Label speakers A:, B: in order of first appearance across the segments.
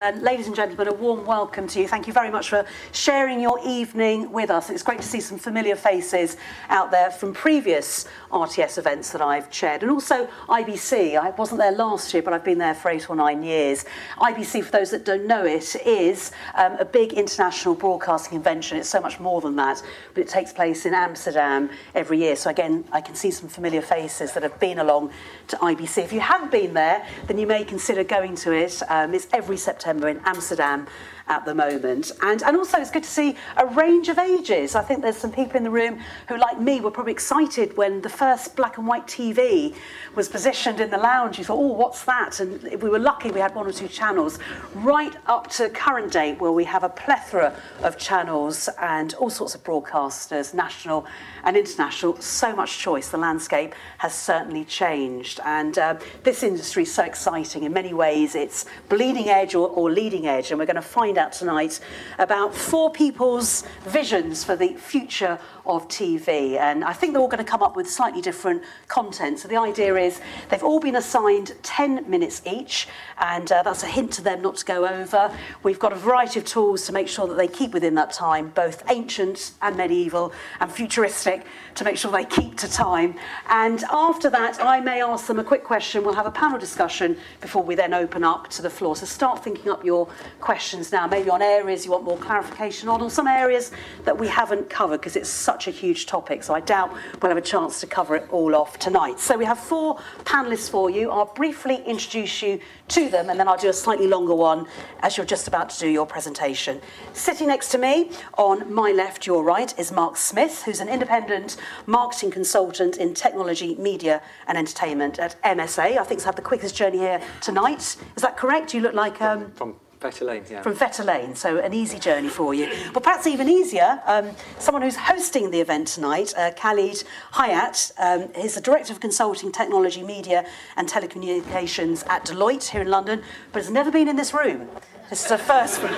A: And ladies and gentlemen, a warm welcome to you. Thank you very much for sharing your evening with us. It's great to see some familiar faces out there from previous RTS events that I've chaired. And also IBC. I wasn't there last year, but I've been there for eight or nine years. IBC, for those that don't know it, is um, a big international broadcasting convention. It's so much more than that, but it takes place in Amsterdam every year. So again, I can see some familiar faces that have been along to IBC. If you haven't been there, then you may consider going to it. Um, it's every September September in Amsterdam at the moment. And, and also it's good to see a range of ages. I think there's some people in the room who, like me, were probably excited when the first black and white TV was positioned in the lounge. You thought, oh, what's that? And if we were lucky, we had one or two channels, right up to current date, where we have a plethora of channels and all sorts of broadcasters, national and international. So much choice. The landscape has certainly changed. And uh, this industry is so exciting. In many ways, it's bleeding edge or, or leading edge. And we're going to find out tonight about four people's visions for the future of TV. And I think they're all going to come up with slightly different content. So the idea is they've all been assigned 10 minutes each, and uh, that's a hint to them not to go over. We've got a variety of tools to make sure that they keep within that time, both ancient and medieval and futuristic, to make sure they keep to time. And after that, I may ask them a quick question. We'll have a panel discussion before we then open up to the floor. So start thinking up your questions now, maybe on areas you want more clarification on, or some areas that we haven't covered because it's such a huge topic. So I doubt we'll have a chance to cover it all off tonight. So we have four panelists for you. I'll briefly introduce you to them and then I'll do a slightly longer one as you're just about to do your presentation. Sitting next to me on my left, your right, is Mark Smith, who's an independent marketing consultant in technology, media and entertainment at MSA. I think he's had the quickest journey here tonight. Is that correct? You look like... Um,
B: From Fetter Lane, yeah.
A: From Fetter Lane, so an easy journey for you. But perhaps even easier, um, someone who's hosting the event tonight, uh, Khalid Hayat. Um, he's the Director of Consulting, Technology, Media and Telecommunications at Deloitte here in London, but has never been in this room. This is a first for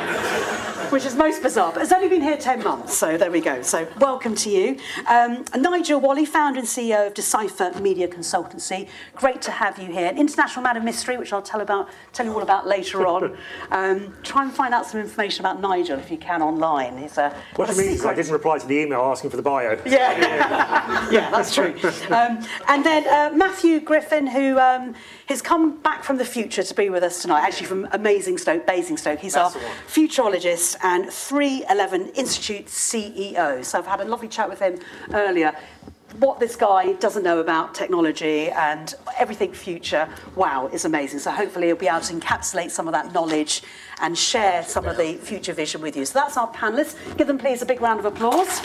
A: which is most bizarre, but has only been here 10 months, so there we go. So welcome to you. Um, Nigel Walley, founder and CEO of Decipher Media Consultancy. Great to have you here. An international man of mystery, which I'll tell, about, tell you all about later on. Um, try and find out some information about Nigel if you can online. He's a,
C: what do you mean? I didn't reply to the email asking for the bio.
A: Yeah, yeah, that's true. Um, and then uh, Matthew Griffin, who um, has come back from the future to be with us tonight, actually from amazing Stoke, Basingstoke. He's That's our futurologist and 311 Institute CEO. So I've had a lovely chat with him earlier. What this guy doesn't know about technology and everything future, wow, is amazing. So hopefully he'll be able to encapsulate some of that knowledge and share some of the future vision with you. So that's our panelists. Give them please a big round of applause.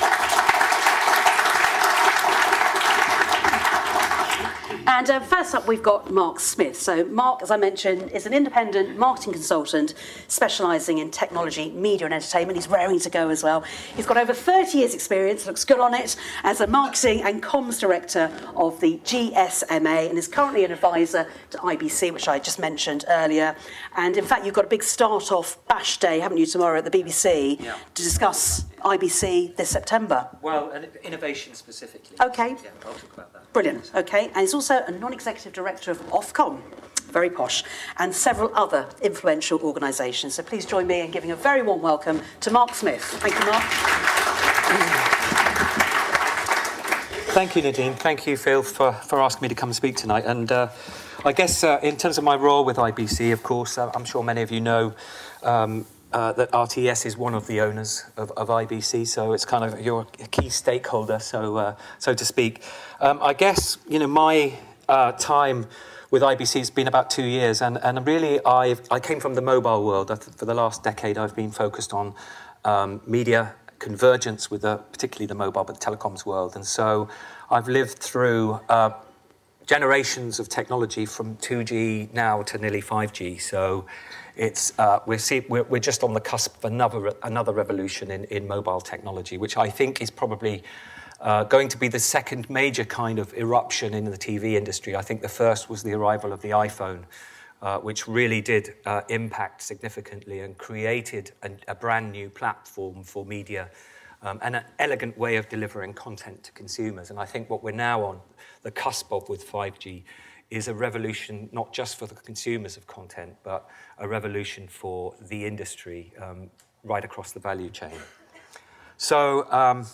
A: And uh, first up, we've got Mark Smith. So Mark, as I mentioned, is an independent marketing consultant specialising in technology, media and entertainment. He's raring to go as well. He's got over 30 years experience, looks good on it, as a marketing and comms director of the GSMA and is currently an advisor to IBC, which I just mentioned earlier. And in fact, you've got a big start-off bash day, haven't you, tomorrow at the BBC yeah. to discuss IBC this September?
B: Well, innovation specifically.
A: Okay.
B: Yeah, I'll talk about that.
A: Brilliant. Okay. And he's also a non-executive director of Ofcom, very posh, and several other influential organisations. So please join me in giving a very warm welcome to Mark Smith. Thank you, Mark.
B: Thank you, Nadine. Thank you, Phil, for, for asking me to come speak tonight. And uh, I guess uh, in terms of my role with IBC, of course, uh, I'm sure many of you know um, uh, that RTS is one of the owners of, of, IBC, so it's kind of you're a key stakeholder, so uh, so to speak. Um, I guess you know my uh, time with IBC has been about two years, and and really I I came from the mobile world. For the last decade, I've been focused on um, media convergence with the, particularly the mobile, but the telecoms world, and so I've lived through. Uh, generations of technology from 2G now to nearly 5G. So it's, uh, we're, see, we're, we're, just on the cusp of another, another revolution in, in mobile technology, which I think is probably uh, going to be the second major kind of eruption in the TV industry. I think the first was the arrival of the iPhone, uh, which really did uh, impact significantly and created a, brand new platform for media um, and an elegant way of delivering content to consumers. And I think what we're now on the cusp of with 5G is a revolution not just for the consumers of content, but a revolution for the industry um, right across the value chain. So, um,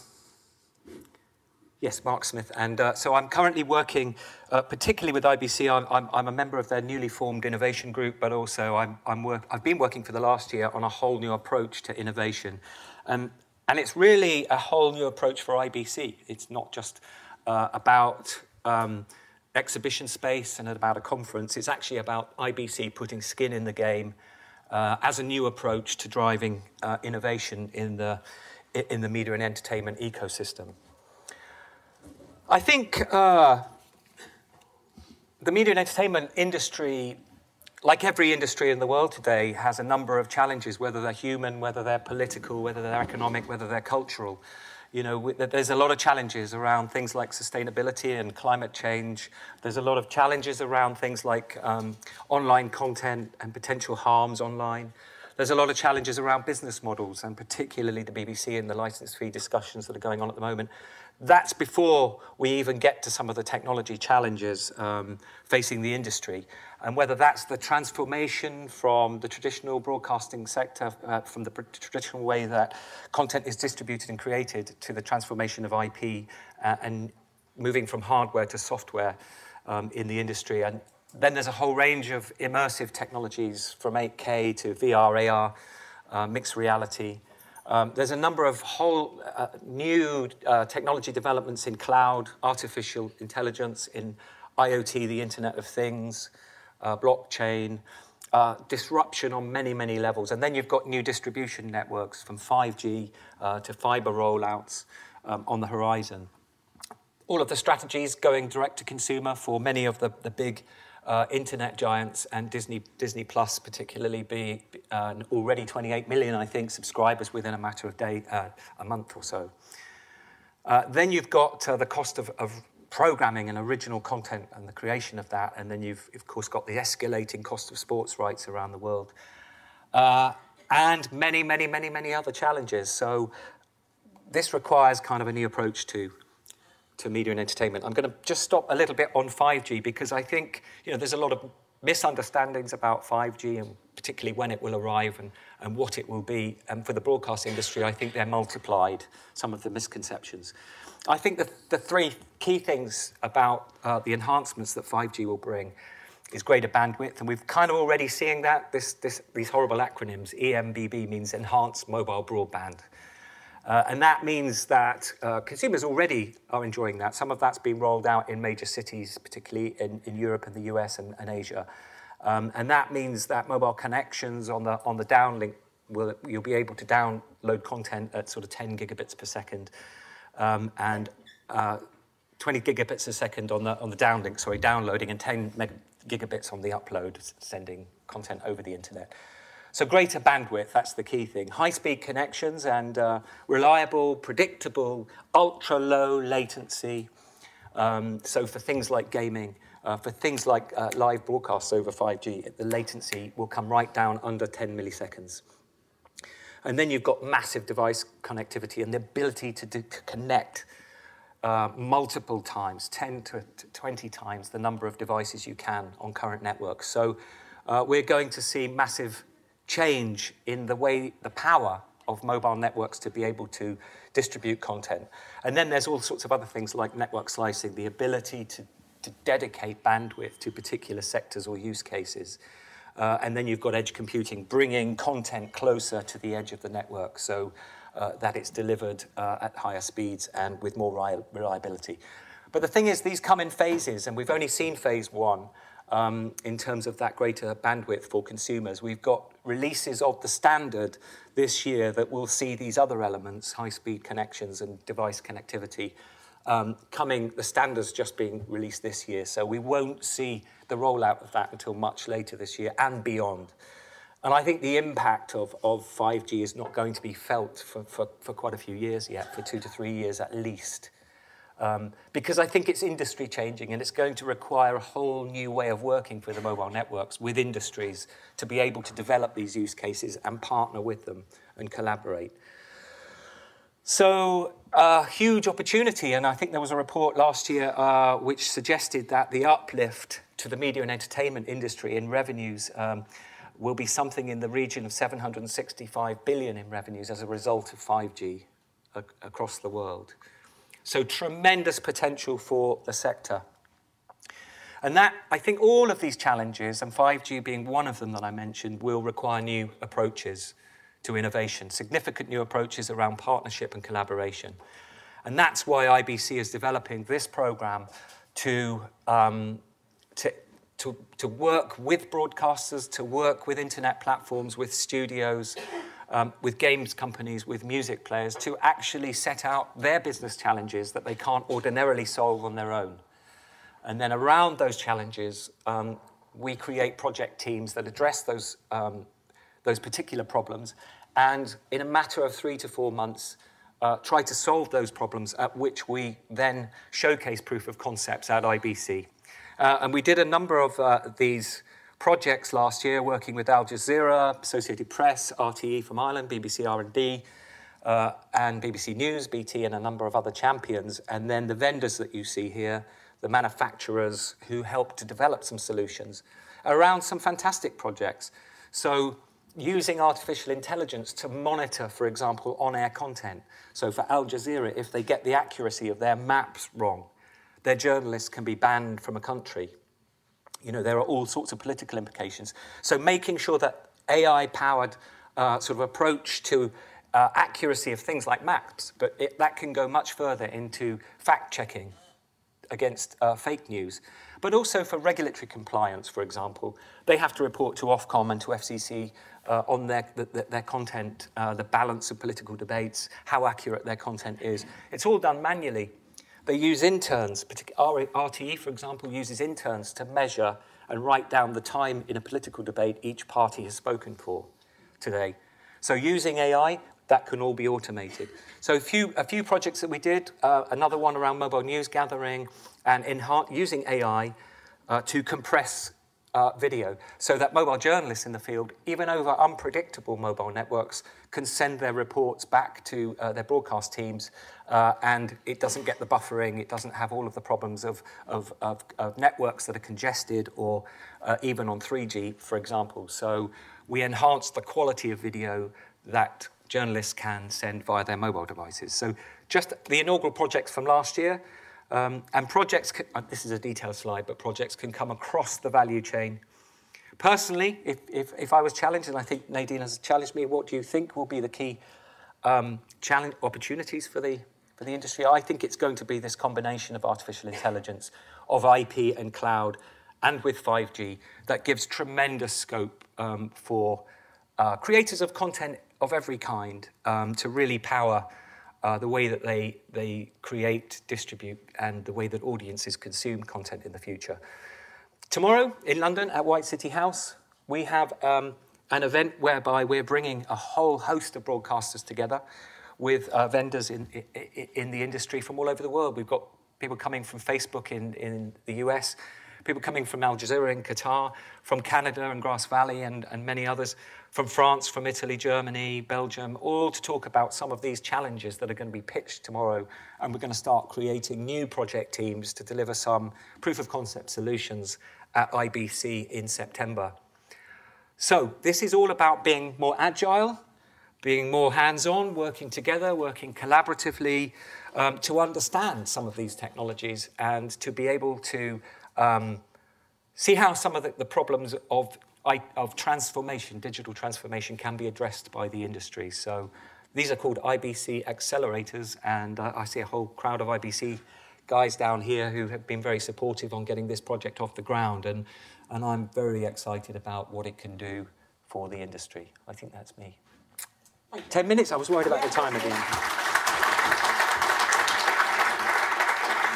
B: yes, Mark Smith. And uh, so I'm currently working, uh, particularly with IBC. I'm, I'm, I'm, a member of their newly formed innovation group, but also I'm, I'm work, I've been working for the last year on a whole new approach to innovation. Um, and it's really a whole new approach for IBC. It's not just uh, about um, exhibition space and about a conference. It's actually about IBC putting skin in the game uh, as a new approach to driving uh, innovation in the, in the media and entertainment ecosystem. I think uh, the media and entertainment industry, like every industry in the world today, has a number of challenges, whether they're human, whether they're political, whether they're economic, whether they're cultural you know, there's a lot of challenges around things like sustainability and climate change. There's a lot of challenges around things like um, online content and potential harms online. There's a lot of challenges around business models, and particularly the BBC and the license fee discussions that are going on at the moment. That's before we even get to some of the technology challenges um, facing the industry. And whether that's the transformation from the traditional broadcasting sector, uh, from the traditional way that content is distributed and created, to the transformation of IP uh, and moving from hardware to software um, in the industry. And then there's a whole range of immersive technologies from 8K to VR, AR, uh, mixed reality. Um, there's a number of whole uh, new uh, technology developments in cloud, artificial intelligence, in IoT, the Internet of Things, uh, blockchain, uh, disruption on many, many levels. And then you've got new distribution networks from 5G uh, to fiber rollouts um, on the horizon. All of the strategies going direct to consumer for many of the, the big uh, internet giants and Disney, Disney Plus particularly be uh, already 28 million, I think, subscribers within a matter of day, uh, a month or so. Uh, then you've got uh, the cost of, of programming and original content and the creation of that, and then you've, of course, got the escalating cost of sports rights around the world. Uh, and many, many, many, many other challenges. So this requires kind of a new approach to to media and entertainment. I'm going to just stop a little bit on 5G because I think you know there's a lot of misunderstandings about 5G and particularly when it will arrive and, and what it will be. And for the broadcast industry, I think they're multiplied, some of the misconceptions. I think the, the three key things about uh, the enhancements that 5G will bring is greater bandwidth, and we've kind of already seeing that. This, this, these horrible acronyms, EMBB means Enhanced Mobile Broadband. Uh, and that means that uh, consumers already are enjoying that. Some of that's been rolled out in major cities, particularly in, in Europe and the US and, and Asia. Um, and that means that mobile connections on the, on the downlink, will, you'll be able to download content at sort of 10 gigabits per second um, and uh, 20 gigabits a second on the, on the downlink, sorry, downloading, and 10 gigabits on the upload, sending content over the internet. So greater bandwidth, that's the key thing. High-speed connections and uh, reliable, predictable, ultra-low latency. Um, so for things like gaming, uh, for things like uh, live broadcasts over 5G, the latency will come right down under 10 milliseconds. And then you've got massive device connectivity and the ability to, to connect uh, multiple times, 10 to 20 times the number of devices you can on current networks. So uh, we're going to see massive change in the way, the power of mobile networks to be able to distribute content. And then there's all sorts of other things like network slicing, the ability to, to dedicate bandwidth to particular sectors or use cases. Uh, and then you've got edge computing, bringing content closer to the edge of the network so uh, that it's delivered uh, at higher speeds and with more reliability. But the thing is, these come in phases, and we've only seen phase one um, in terms of that greater bandwidth for consumers. We've got releases of the standard this year that will see these other elements, high-speed connections and device connectivity, um, coming, the standards just being released this year. So we won't see the rollout of that until much later this year and beyond. And I think the impact of, of 5G is not going to be felt for, for, for quite a few years yet, for two to three years at least. Um, because I think it's industry changing and it's going to require a whole new way of working for the mobile networks with industries to be able to develop these use cases and partner with them and collaborate. So a huge opportunity, and I think there was a report last year uh, which suggested that the uplift to the media and entertainment industry in revenues um, will be something in the region of 765 billion in revenues as a result of 5G across the world. So tremendous potential for the sector. And that, I think all of these challenges, and 5G being one of them that I mentioned, will require new approaches to innovation, significant new approaches around partnership and collaboration. And that's why IBC is developing this program to, um, to, to, to work with broadcasters, to work with internet platforms, with studios, um, with games companies, with music players, to actually set out their business challenges that they can't ordinarily solve on their own. And then around those challenges, um, we create project teams that address those, um, those particular problems and in a matter of three to four months, uh, try to solve those problems at which we then showcase proof of concepts at IBC. Uh, and we did a number of uh, these projects last year, working with Al Jazeera, Associated Press, RTE from Ireland, BBC R&D, uh, and BBC News, BT, and a number of other champions. And then the vendors that you see here, the manufacturers who helped to develop some solutions around some fantastic projects. So using artificial intelligence to monitor, for example, on-air content. So for Al Jazeera, if they get the accuracy of their maps wrong, their journalists can be banned from a country. You know, there are all sorts of political implications. So making sure that AI-powered uh, sort of approach to uh, accuracy of things like maps, but it, that can go much further into fact-checking against uh, fake news. But also for regulatory compliance, for example, they have to report to Ofcom and to FCC uh, on their, the, their content, uh, the balance of political debates, how accurate their content is. It's all done manually. They use interns, RTE, for example, uses interns to measure and write down the time in a political debate each party has spoken for today. So using AI, that can all be automated. So a few, a few projects that we did, uh, another one around mobile news gathering and using AI uh, to compress uh, video so that mobile journalists in the field, even over unpredictable mobile networks, can send their reports back to uh, their broadcast teams uh, and it doesn't get the buffering, it doesn't have all of the problems of, of, of, of networks that are congested or uh, even on 3G, for example. So we enhance the quality of video that journalists can send via their mobile devices. So just the inaugural projects from last year, um, and projects, can, uh, this is a detailed slide, but projects can come across the value chain. Personally, if, if, if I was challenged, and I think Nadine has challenged me, what do you think will be the key um, challenge opportunities for the, for the industry? I think it's going to be this combination of artificial intelligence, of IP and cloud, and with 5G that gives tremendous scope um, for uh, creators of content of every kind um, to really power uh, the way that they, they create, distribute, and the way that audiences consume content in the future. Tomorrow in London at White City House, we have um, an event whereby we're bringing a whole host of broadcasters together with uh, vendors in, in, in the industry from all over the world. We've got people coming from Facebook in, in the US, people coming from Al Jazeera in Qatar, from Canada and Grass Valley and, and many others, from France, from Italy, Germany, Belgium, all to talk about some of these challenges that are going to be pitched tomorrow. And we're going to start creating new project teams to deliver some proof of concept solutions at IBC in September. So this is all about being more agile, being more hands-on, working together, working collaboratively um, to understand some of these technologies and to be able to um, see how some of the, the problems of, of transformation, digital transformation, can be addressed by the industry. So these are called IBC accelerators, and uh, I see a whole crowd of IBC guys down here who have been very supportive on getting this project off the ground, and, and I'm very excited about what it can do for the industry. I think that's me. 10 minutes? I was worried about the time again.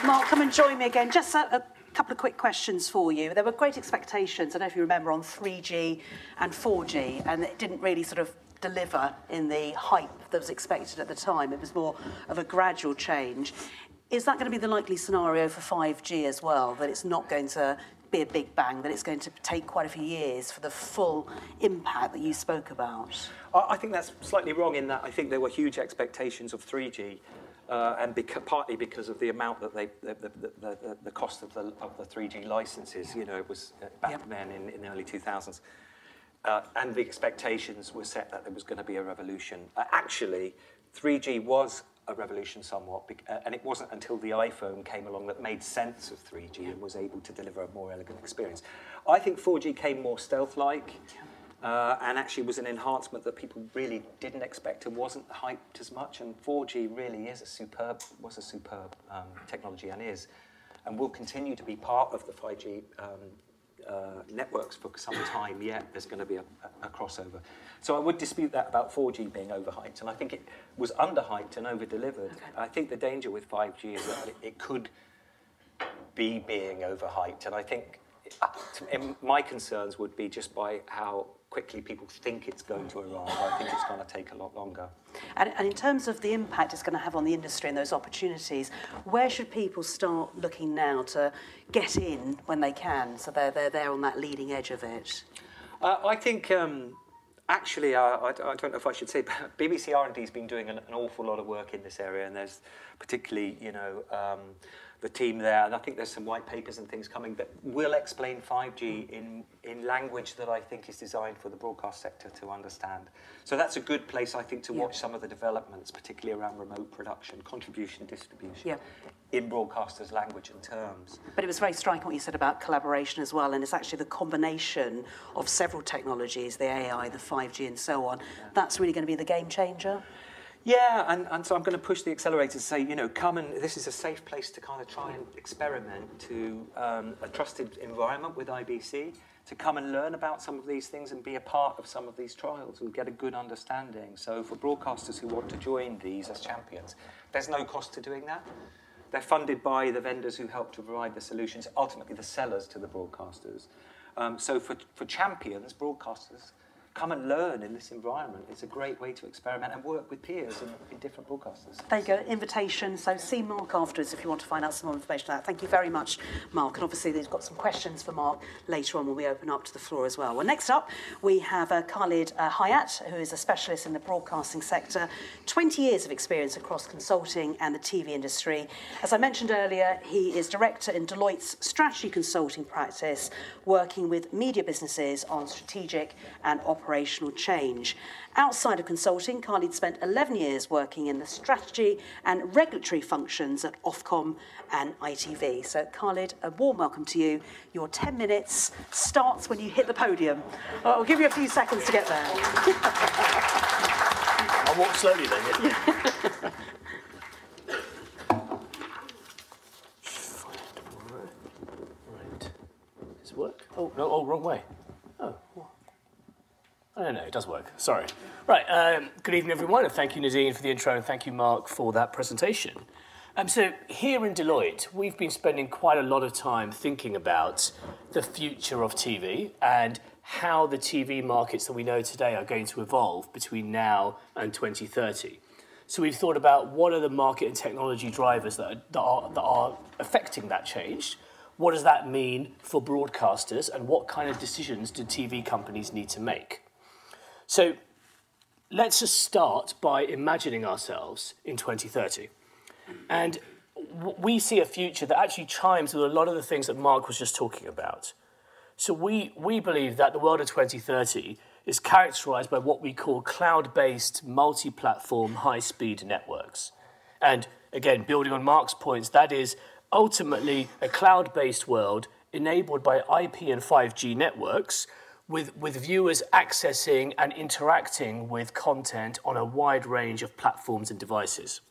A: Mark, come and join me again. Just a, a couple of quick questions for you. There were great expectations, I don't know if you remember, on 3G and 4G, and it didn't really sort of deliver in the hype that was expected at the time. It was more of a gradual change. Is that going to be the likely scenario for 5G as well, that it's not going to be a big bang, that it's going to take quite a few years for the full impact that you spoke about?
B: I think that's slightly wrong in that I think there were huge expectations of 3G uh, and beca- partly because of the amount that they, the, the, the, the, cost of the, of the 3G licenses, you know, it was uh, back
A: Yep.
B: then in, in the early 2000s. Uh, and the expectations were set that there was going to be a revolution. Uh, actually, 3G was a revolution somewhat, uh, and it wasn't until the iPhone came along that made sense of 3G and was able to deliver a more elegant experience. I think 4G came more stealth-like, uh, and actually was an enhancement that people really didn't expect and wasn't hyped as much. And 4G really is a superb, was a superb um, technology and is, and will continue to be part of the 5G um, uh, networks for some time yet. There's going to be a, a, a crossover. So I would dispute that about 4G being overhyped, and I think it was underhyped and over-delivered. I think the danger with 5G is that it, it could be being overhyped, and I think uh, my concerns would be just by how quickly people think it's going to arrive. I think it's going to take a lot longer.
A: And, and in terms of the impact it's going to have on the industry and those opportunities, where should people start looking now to get in when they can, so they're, they're there on that leading edge of it?
B: Uh, I think um, actually, uh, I, I don't know if I should say, but BBC R&D has been doing an, an awful lot of work in this area, and there's particularly, you know, um, the team there, and I think there's some white papers and things coming that will explain 5G in, in language that I think is designed for the broadcast sector to understand. So that's a good place, I think, to
A: Yeah.
B: watch some of the developments, particularly around remote production, contribution, distribution,
A: Yeah.
B: in broadcasters' language and terms.
A: But it was very striking what you said about collaboration as well, and it's actually the combination of several technologies, the AI, the 5G, and so on. That's really going to be the game changer.
B: Yeah, and, and so I'm going to push the accelerator to say, you know, come and this is a safe place to kind of try and experiment to um, a trusted environment with IBC, to come and learn about some of these things and be a part of some of these trials and get a good understanding. So for broadcasters who want to join these as champions, there's no cost to doing that. They're funded by the vendors who help to provide the solutions, ultimately the sellers to the broadcasters. Um, so for, for champions, broadcasters, come and learn in this environment. It's a great way to experiment and work with peers in, in different broadcasters.
A: There you go, invitation. So see Mark afterwards if you want to find out some more information on that. Thank you very much, Mark. And obviously, they've got some questions for Mark later on when we open up to the floor as well. Well, next up, we have uh, Khalid uh, Hayat, who is a specialist in the broadcasting sector, 20 years of experience across consulting and the TV industry. As I mentioned earlier, he is director in Deloitte's strategy consulting practice, working with media businesses on strategic and operational change. Outside of consulting, Khalid spent 11 years working in the strategy and regulatory functions at Ofcom and ITV. So, Khalid, a warm welcome to you. Your 10 minutes starts when you hit the podium. Uh, I'll give you a few seconds to get there.
D: I'll walk slowly then. Yeah. right. Does it work? Oh no! Oh, wrong way. Oh. what? I don't know. It does work. Sorry. Right. Um, good evening, everyone, and thank you, Nadine, for the intro, and thank you, Mark, for that presentation. Um, so here in Deloitte, we've been spending quite a lot of time thinking about the future of TV and how the TV markets that we know today are going to evolve between now and 2030. So we've thought about what are the market and technology drivers that are, that are, that are affecting that change. What does that mean for broadcasters and what kind of decisions do TV companies need to make? So let's just start by imagining ourselves in 2030. And we see a future that actually chimes with a lot of the things that Mark was just talking about. So we, we believe that the world of 2030 is characterized by what we call cloud-based, multi-platform, high-speed networks. And again, building on Mark's points, that is ultimately a cloud-based world enabled by IP and 5G networks with, with viewers accessing and interacting with content on a wide range of platforms and devices.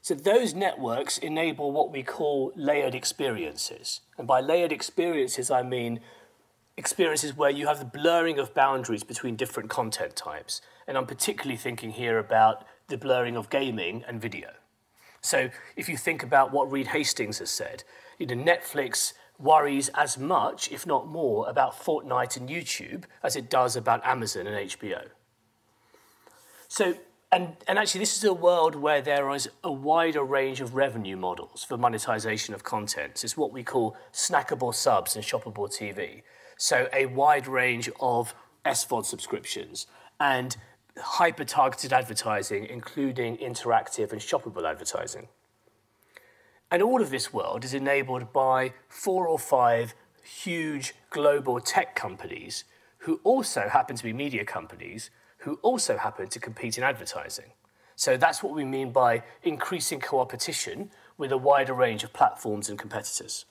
D: So those networks enable what we call layered experiences. And by layered experiences, I mean experiences where you have the blurring of boundaries between different content types. And I'm particularly thinking here about the blurring of gaming and video. So if you think about what Reed Hastings has said, you know, Netflix worries as much, if not more, about Fortnite and YouTube as it does about Amazon and HBO. So, and, and actually, this is a world where there is a wider range of revenue models for monetization of content. It's what we call snackable subs and shoppable TV. So, a wide range of SVOD subscriptions and hyper targeted advertising, including interactive and shoppable advertising. And all of this world is enabled by four or five huge global tech companies who also happen to be media companies who also happen to compete in advertising. So that's what we mean by increasing competition with a wider range of platforms and competitors.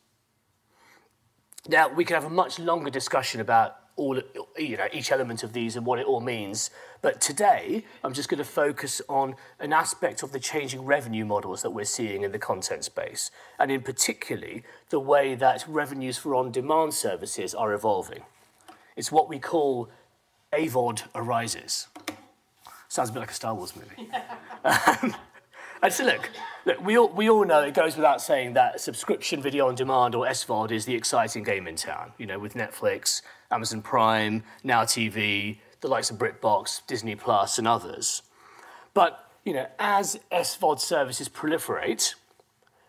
D: Now, we could have a much longer discussion about all, you know, each element of these and what it all means. But today, I'm just going to focus on an aspect of the changing revenue models that we're seeing in the content space, and in particularly the way that revenues for on-demand services are evolving. It's what we call AVOD arises. Sounds a bit like a Star Wars movie. Um, and so look, look we, all, we all know it goes without saying that subscription video on demand or SVOD is the exciting game in town, you know, with Netflix, Amazon Prime, Now TV, the likes of BritBox, Disney Plus, and others. But, you know, as SVOD services proliferate,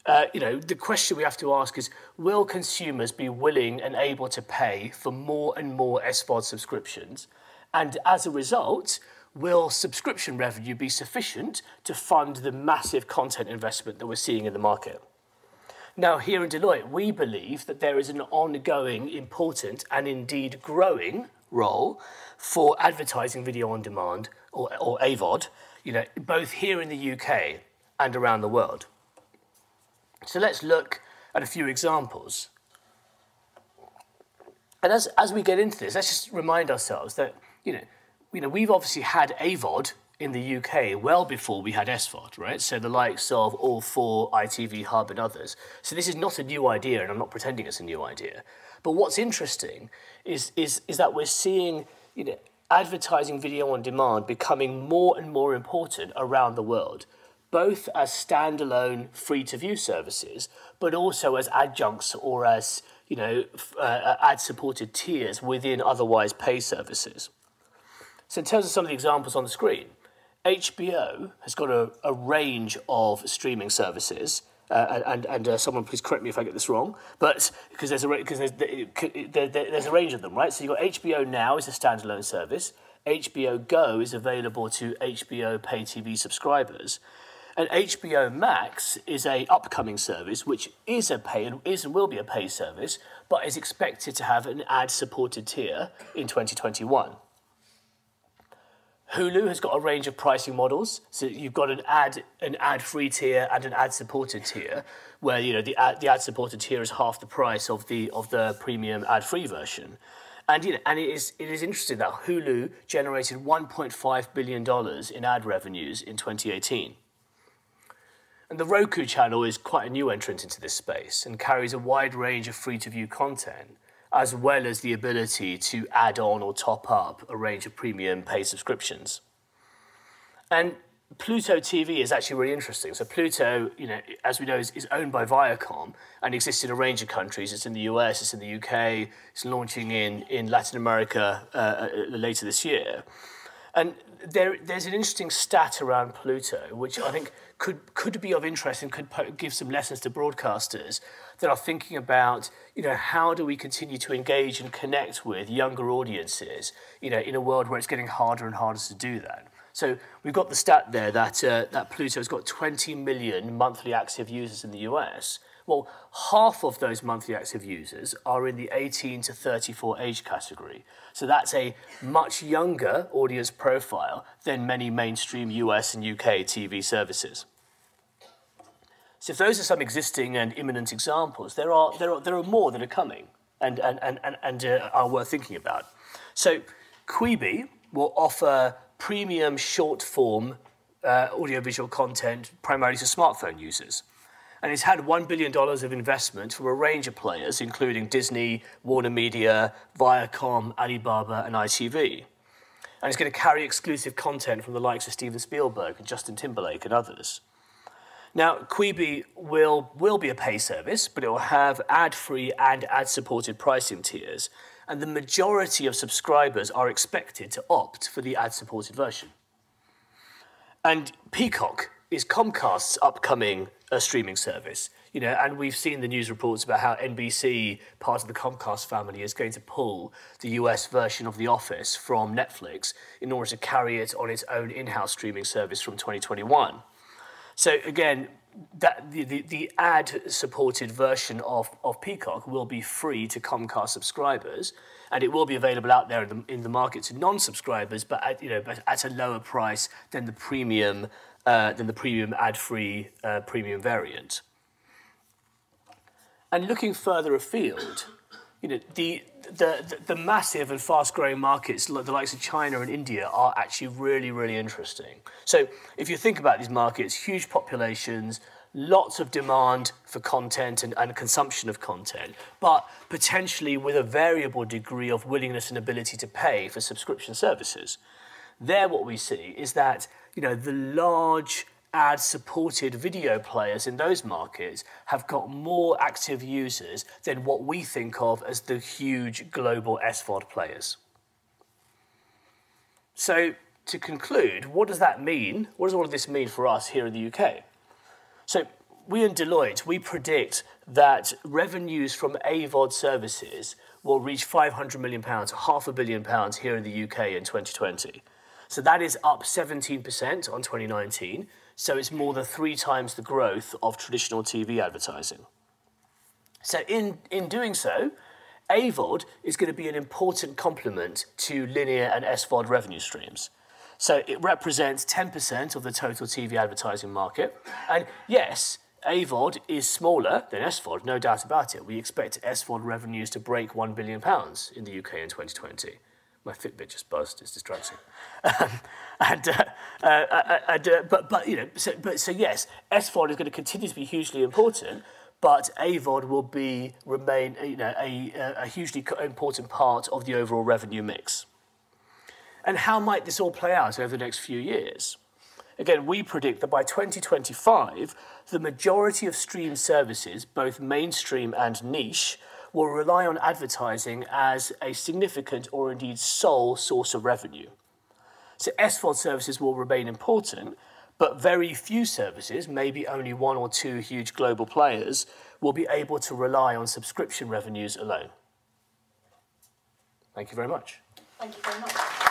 D: uh, you know, the question we have to ask is, will consumers be willing and able to pay for more and more SVOD subscriptions? And as a result, will subscription revenue be sufficient to fund the massive content investment that we're seeing in the market? Now, here in Deloitte, we believe that there is an ongoing, important, and indeed growing role for advertising video on demand, or, or AVOD, you know, both here in the UK and around the world. So let's look at a few examples. And as, as we get into this, let's just remind ourselves that, you know, you know, we've obviously had AVOD in the UK well before we had SVOD, right? So the likes of All 4, ITV Hub, and others. So this is not a new idea, and I'm not pretending it's a new idea. But what's interesting is, is, is that we're seeing you know, advertising video on demand becoming more and more important around the world, both as standalone free-to-view services, but also as adjuncts or as you know, uh, ad-supported tiers within otherwise pay services. So in terms of some of the examples on the screen, HBO has got a, a range of streaming services. Uh, and and uh, someone please correct me if I get this wrong, but because there's a because there's there, there's a range of them, right? So you've got HBO Now is a standalone service. HBO Go is available to HBO pay TV subscribers, and HBO Max is a upcoming service which is a pay and is and will be a pay service, but is expected to have an ad-supported tier in 2021. Hulu has got a range of pricing models. So you've got an ad an ad free tier and an ad supported tier, where you know the ad, the ad supported tier is half the price of the of the premium ad free version. And you know, and it is it is interesting that Hulu generated 1.5 billion dollars in ad revenues in 2018. And the Roku channel is quite a new entrant into this space and carries a wide range of free to view content as well as the ability to add on or top up a range of premium pay subscriptions. And Pluto TV is actually really interesting. So Pluto, you know, as we know, is, is, owned by Viacom and exists in a range of countries. It's in the US, it's in the UK, it's launching in, in Latin America uh, uh, later this year. And there, there's an interesting stat around Pluto, which I think could, could be of interest and could give some lessons to broadcasters that are thinking about, you know, how do we continue to engage and connect with younger audiences, you know, in a world where it's getting harder and harder to do that. So we've got the stat there that, uh, that Pluto's got 20 million monthly active users in the US. Well, half of those monthly active users are in the 18 to 34 age category. So that's a much younger audience profile than many mainstream US and UK TV services. So if those are some existing and imminent examples, there are, there are, there are more that are coming and, and, and, and, and uh, are worth thinking about. So Quibi will offer premium short form uh, audiovisual content primarily to smartphone users. And it's had $1 billion of investment from a range of players, including Disney, Warner Media, Viacom, Alibaba, and ITV. And it's going to carry exclusive content from the likes of Steven Spielberg and Justin Timberlake and others. Now, Quibi will, will be a pay service, but it will have ad-free and ad-supported pricing tiers, and the majority of subscribers are expected to opt for the ad-supported version. And Peacock is Comcast's upcoming uh, streaming service. You know, and we've seen the news reports about how NBC, part of the Comcast family, is going to pull the US version of The Office from Netflix in order to carry it on its own in-house streaming service from 2021. So again, that the, the, the ad-supported version of, of Peacock will be free to Comcast subscribers, and it will be available out there in the, in the market to non-subscribers, but at, you know, but at a lower price than the premium uh, than the premium ad-free uh, premium variant. And looking further afield, you know, the, the, the, massive and fast-growing markets, the likes of China and India, are actually really, really interesting. So if you think about these markets, huge populations, lots of demand for content and, and consumption of content, but potentially with a variable degree of willingness and ability to pay for subscription services. There, what we see is that you know the large ad supported video players in those markets have got more active users than what we think of as the huge global SVOD players. So, to conclude, what does that mean? What does all of this mean for us here in the UK? So, we in Deloitte, we predict that revenues from AVOD services will reach 500 million pounds, half a billion pounds here in the UK in 2020. So that is up 17% on 2019 so it's more than three times the growth of traditional TV advertising. So in, in doing so, AVOD is going to be an important complement to linear and SVOD revenue streams. So it represents 10% of the total TV advertising market. And yes, AVOD is smaller than SVOD, no doubt about it. We expect SVOD revenues to break £1 billion in the UK in 2020. My Fitbit just buzzed, it's distracting. Um, and, uh, uh, uh, and uh, but, but, you know, so, but, so yes, SVOD is going to continue to be hugely important, but AVOD will be, remain you know, a, a hugely important part of the overall revenue mix. And how might this all play out over the next few years? Again, we predict that by 2025, the majority of stream services, both mainstream and niche, will rely on advertising as a significant or indeed sole source of revenue. So SVOD services will remain important, but very few services, maybe only one or two huge global players, will be able to rely on subscription revenues alone. Thank you very much.
A: Thank you very much.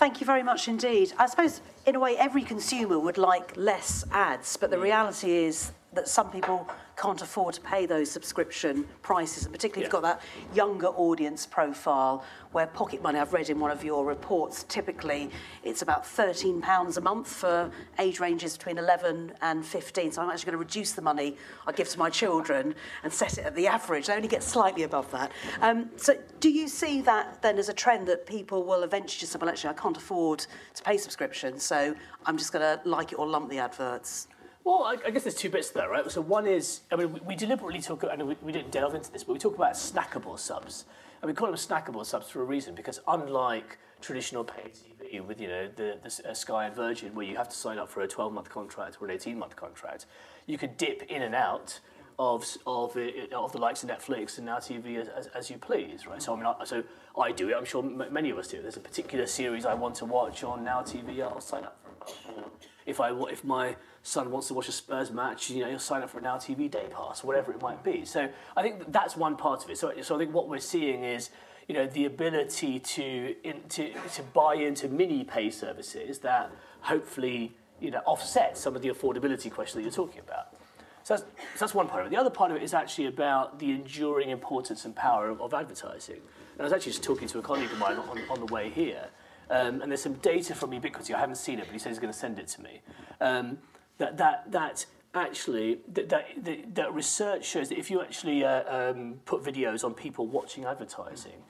A: Thank you very much indeed. I suppose, in a way, every consumer would like less ads, but the mm. reality is that some people can't afford to pay those subscription prices, and particularly yeah. if you've got that younger audience profile where pocket money, I've read in one of your reports, typically it's about £13 a month for age ranges between 11 and 15. So I'm actually going to reduce the money I give to my children and set it at the average. They only get slightly above that. Um, so do you see that then as a trend that people will eventually just say, well, actually, I can't afford to pay subscription, so I'm just going to like it or lump the adverts?
D: Well, I, I guess there's two bits there, right? So one is, I mean, we, we deliberately talk, and we, we didn't delve into this, but we talk about snackable subs. And we call them snackable subs for a reason, because unlike traditional paid TV with, you know, the, the uh, Sky and Virgin, where you have to sign up for a 12-month contract or an 18-month contract, you could dip in and out of of, it, of the likes of Netflix and Now TV as, as, as you please, right? So I mean, I, so I do it. I'm sure many of us do. There's a particular series I want to watch on Now TV. I'll sign up for. It. If I if my son wants to watch a Spurs match, you know, you'll sign up for an Now TV Day Pass, whatever it might be. So I think that's one part of it. So, so I think what we're seeing is, you know, the ability to, in, to, to buy into mini pay services that hopefully, you know, offset some of the affordability question that you're talking about. So that's, so that's one part of it. The other part of it is actually about the enduring importance and power of, of advertising. And I was actually just talking to a colleague of mine on, on the way here, um, and there's some data from Ubiquity. I haven't seen it, but he says he's going to send it to me. Um, that that that actually that, that, that research shows that if you actually uh, um, put videos on people watching advertising,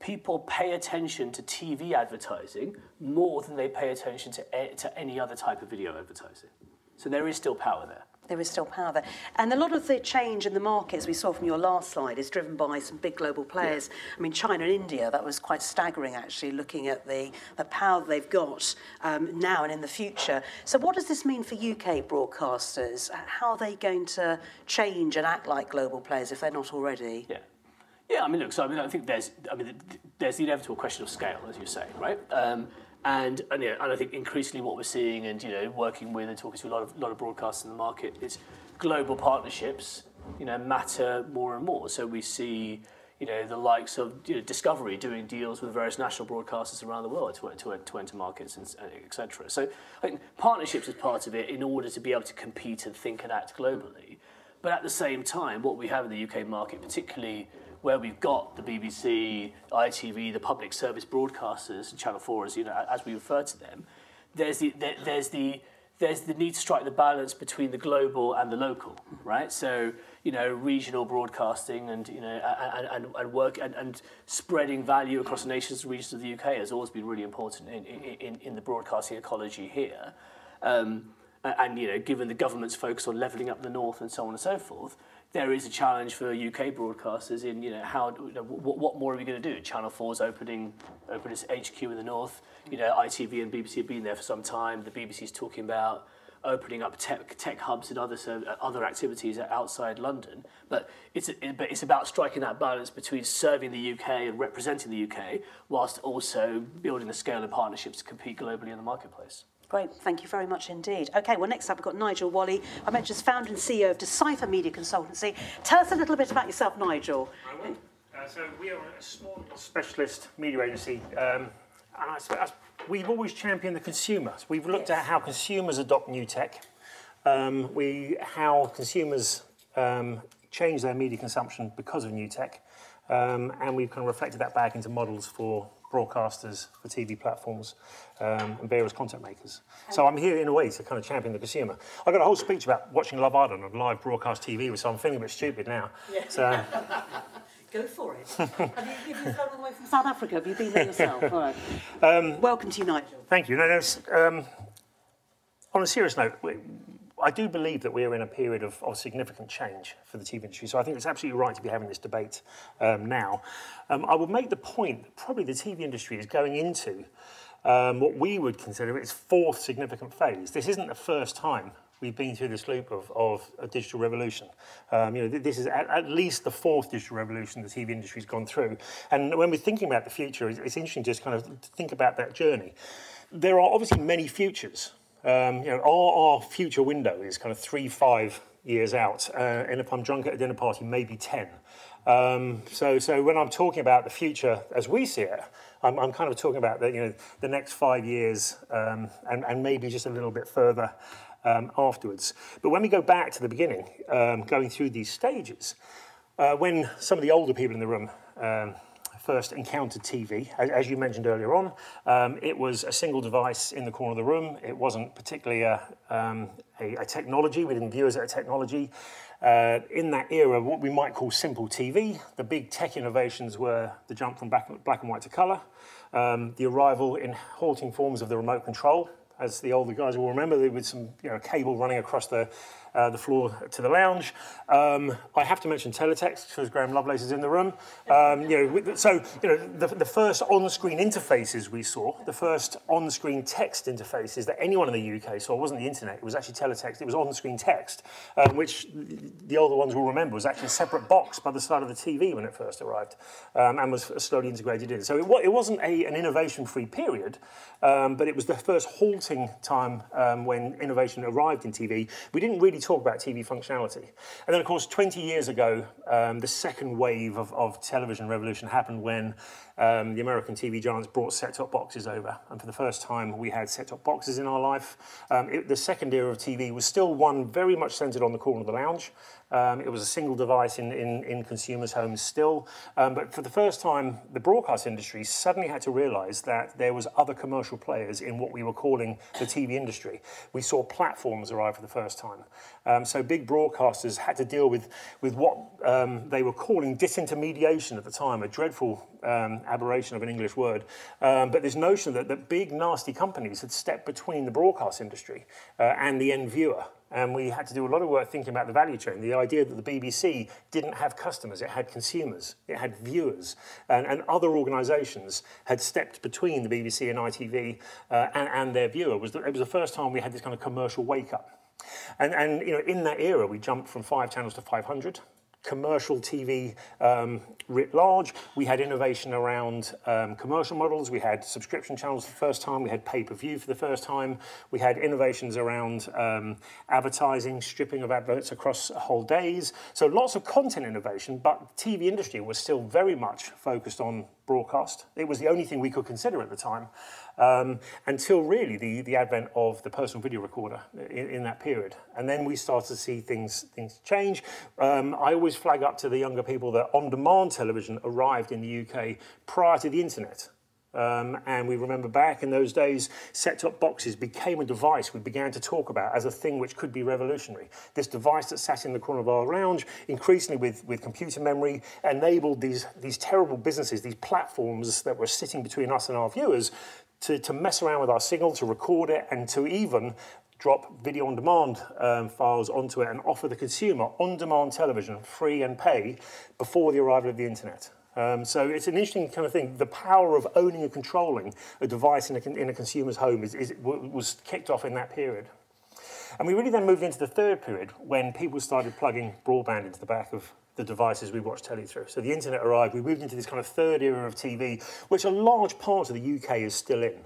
D: people pay attention to TV advertising more than they pay attention to, to any other type of video advertising. So there is still power there
A: there is still power there. And a lot of the change in the markets we saw from your last slide is driven by some big global players. Yeah. I mean, China and India, that was quite staggering actually, looking at the, the power they've got um, now and in the future. So what does this mean for UK broadcasters? How are they going to change and act like global players if they're not already?
D: Yeah. Yeah, I mean, look, so I mean, I think there's, I mean, there's the inevitable question of scale, as you say, right? Um, And, and, yeah, and I think increasingly what we're seeing and you know working with and talking to a lot of lot of broadcasters in the market is global partnerships you know matter more and more. So we see you know the likes of you know, Discovery doing deals with various national broadcasters around the world to, to, to enter markets and etc. So I think partnerships is part of it in order to be able to compete and think and act globally. But at the same time, what we have in the UK market, particularly where we've got the BBC, ITV, the public service broadcasters, Channel 4, as, you know, as we refer to them, there's the, there, there's the there's the need to strike the balance between the global and the local, right? So, you know, regional broadcasting and, you know, and, and, and work and, and spreading value across the nations and regions of the UK has always been really important in, in, in the broadcasting ecology here. Um, and, you know, given the government's focus on levelling up the north and so on and so forth, there is a challenge for UK broadcasters in you know how you know, what, what more are we going to do? Channel 4's opening opening its HQ in the north. You know ITV and BBC have been there for some time. The BBC is talking about opening up tech, tech hubs and other other activities outside London. But it's but it's about striking that balance between serving the UK and representing the UK, whilst also building the scale of partnerships to compete globally in the marketplace.
A: Great, thank you very much indeed. Okay, well, next up we've got Nigel Walley. I mentioned as founder and CEO of Decipher Media Consultancy. Tell us a little bit about yourself, Nigel.
C: Uh, so we are a small specialist media agency, um, and I, I, we've always championed the consumer. So we've looked yes. at how consumers adopt new tech, um, we how consumers um, change their media consumption because of new tech, um, and we've kind of reflected that back into models for broadcasters, for TV platforms, um, and various content makers. So I'm here in a way to kind of champion the consumer. I've got a whole speech about watching Love Island on live broadcast TV, so I'm feeling a bit stupid now. Yeah. So.
A: Go for it. have, you, have you flown all the way from South Africa? Have you been there yourself? All right. Um, Welcome to you, Nigel.
C: Thank you. No, no, um, on a serious note, I do believe that we're in a period of, of, significant change for the TV industry. So I think it's absolutely right to be having this debate um, now. Um, I would make the point that probably the TV industry is going into um, what we would consider its fourth significant phase. This isn't the first time we've been through this loop of, of a digital revolution. Um, you know, this is at, at, least the fourth digital revolution the TV industry has gone through. And when we're thinking about the future, it's, it's interesting just kind of think about that journey. There are obviously many futures um, you know, our, our future window is kind of three, five years out, uh, and if I'm drunk at a dinner party, maybe 10. Um, so, so when I'm talking about the future as we see it, I'm, I'm kind of talking about the, you know, the next five years um, and, and maybe just a little bit further um, afterwards. But when we go back to the beginning, um, going through these stages, uh, when some of the older people in the room um, first encountered TV. As, as you mentioned earlier on, um, it was a single device in the corner of the room. It wasn't particularly a, um, a, a technology. We didn't view it as a technology. Uh, in that era, what we might call simple TV, the big tech innovations were the jump from black, and white to colour, um, the arrival in halting forms of the remote control, as the older guys will remember, was some you know, cable running across the, uh, the floor to the lounge. Um, I have to mention teletext because Graham Lovelace is in the room. Um, you know, so you know, the, the first on-screen interfaces we saw, the first on-screen text interfaces that anyone in the UK saw wasn't the internet. It was actually teletext. It was on-screen text, um, which the older ones will remember was actually a separate box by the side of the TV when it first arrived, um, and was slowly integrated in. So it, it wasn't a, an innovation-free period, um, but it was the first halting time um, when innovation arrived in TV. We didn't really talk about TV functionality. And then, of course, 20 years ago, um, the second wave of, of television revolution happened when um, the American TV giants brought set-top boxes over. And for the first time, we had set-top boxes in our life. Um, it, the second era of TV was still one very much centered on the corner of the lounge. Um, it was a single device in, in, in consumers' homes still. Um, but for the first time, the broadcast industry suddenly had to realize that there was other commercial players in what we were calling the TV industry. We saw platforms arrive for the first time. Um, so big broadcasters had to deal with, with what um, they were calling disintermediation at the time, a dreadful um, aberration of an English word. Um, but this notion that, that big, nasty companies had stepped between the broadcast industry uh, and the end viewer. And we had to do a lot of work thinking about the value chain. The idea that the BBC didn't have customers, it had consumers, it had viewers, and, and other organisations had stepped between the BBC and ITV uh, and, and their viewer. Was the, it was the first time we had this kind of commercial wake up. And, and you know, in that era, we jumped from five channels to 500 commercial TV um, writ large. We had innovation around um, commercial models. We had subscription channels for the first time. We had pay-per-view for the first time. We had innovations around um, advertising, stripping of adverts across whole days. So lots of content innovation, but TV industry was still very much focused on broadcast. It was the only thing we could consider at the time um, until really the, the advent of the personal video recorder in, in that period. And then we started to see things, things change. Um, I always flag up to the younger people that on-demand television arrived in the UK prior to the internet. Um, and we remember back in those days, set-top boxes became a device we began to talk about as a thing which could be revolutionary. This device that sat in the corner of our lounge, increasingly with, with computer memory, enabled these, these terrible businesses, these platforms that were sitting between us and our viewers, to, to mess around with our signal, to record it, and to even drop video on demand um, files onto it and offer the consumer on demand television free and pay before the arrival of the internet. Um, so it's an interesting kind of thing. The power of owning and controlling a device in a, in a consumer's home is, is, was kicked off in that period. And we really then moved into the third period when people started plugging broadband into the back of the devices we watch telly through. So the internet arrived, we moved into this kind of third era of TV, which a large part of the UK is still in.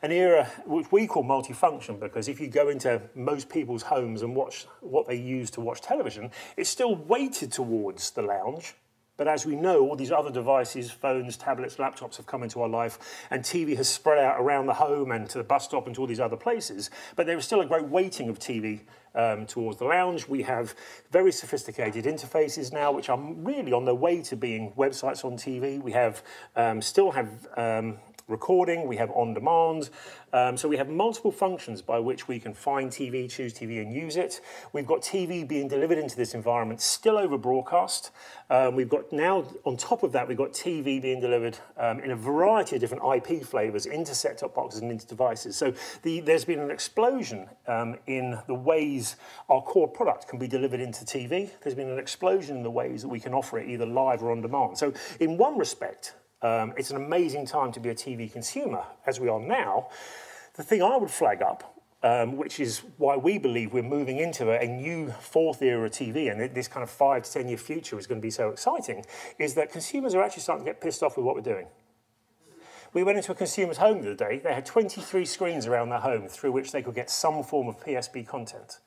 C: An era which we call multifunction because if you go into most people's homes and watch what they use to watch television, it's still weighted towards the lounge, but as we know, all these other devices, phones, tablets, laptops have come into our life, and TV has spread out around the home and to the bus stop and to all these other places. But there is still a great weighting of TV um, towards the lounge. We have very sophisticated interfaces now, which are really on their way to being websites on TV. We have um, still have um, recording, we have on demand. Um, so we have multiple functions by which we can find TV, choose TV and use it. We've got TV being delivered into this environment still over broadcast. Um, we've got now, on top of that, we've got TV being delivered um, in a variety of different IP flavors into set-top boxes and into devices. So the, there's been an explosion um, in the ways our core product can be delivered into TV. There's been an explosion in the ways that we can offer it either live or on demand. So in one respect, um, it's an amazing time to be a TV consumer, as we are now. The thing I would flag up, um, which is why we believe we're moving into a, a new fourth era of TV, and this kind of five to 10 year future is going to be so exciting, is that consumers are actually starting to get pissed off with what we're doing. We went into a consumer's home the other day. They had 23 screens around their home through which they could get some form of PSB content.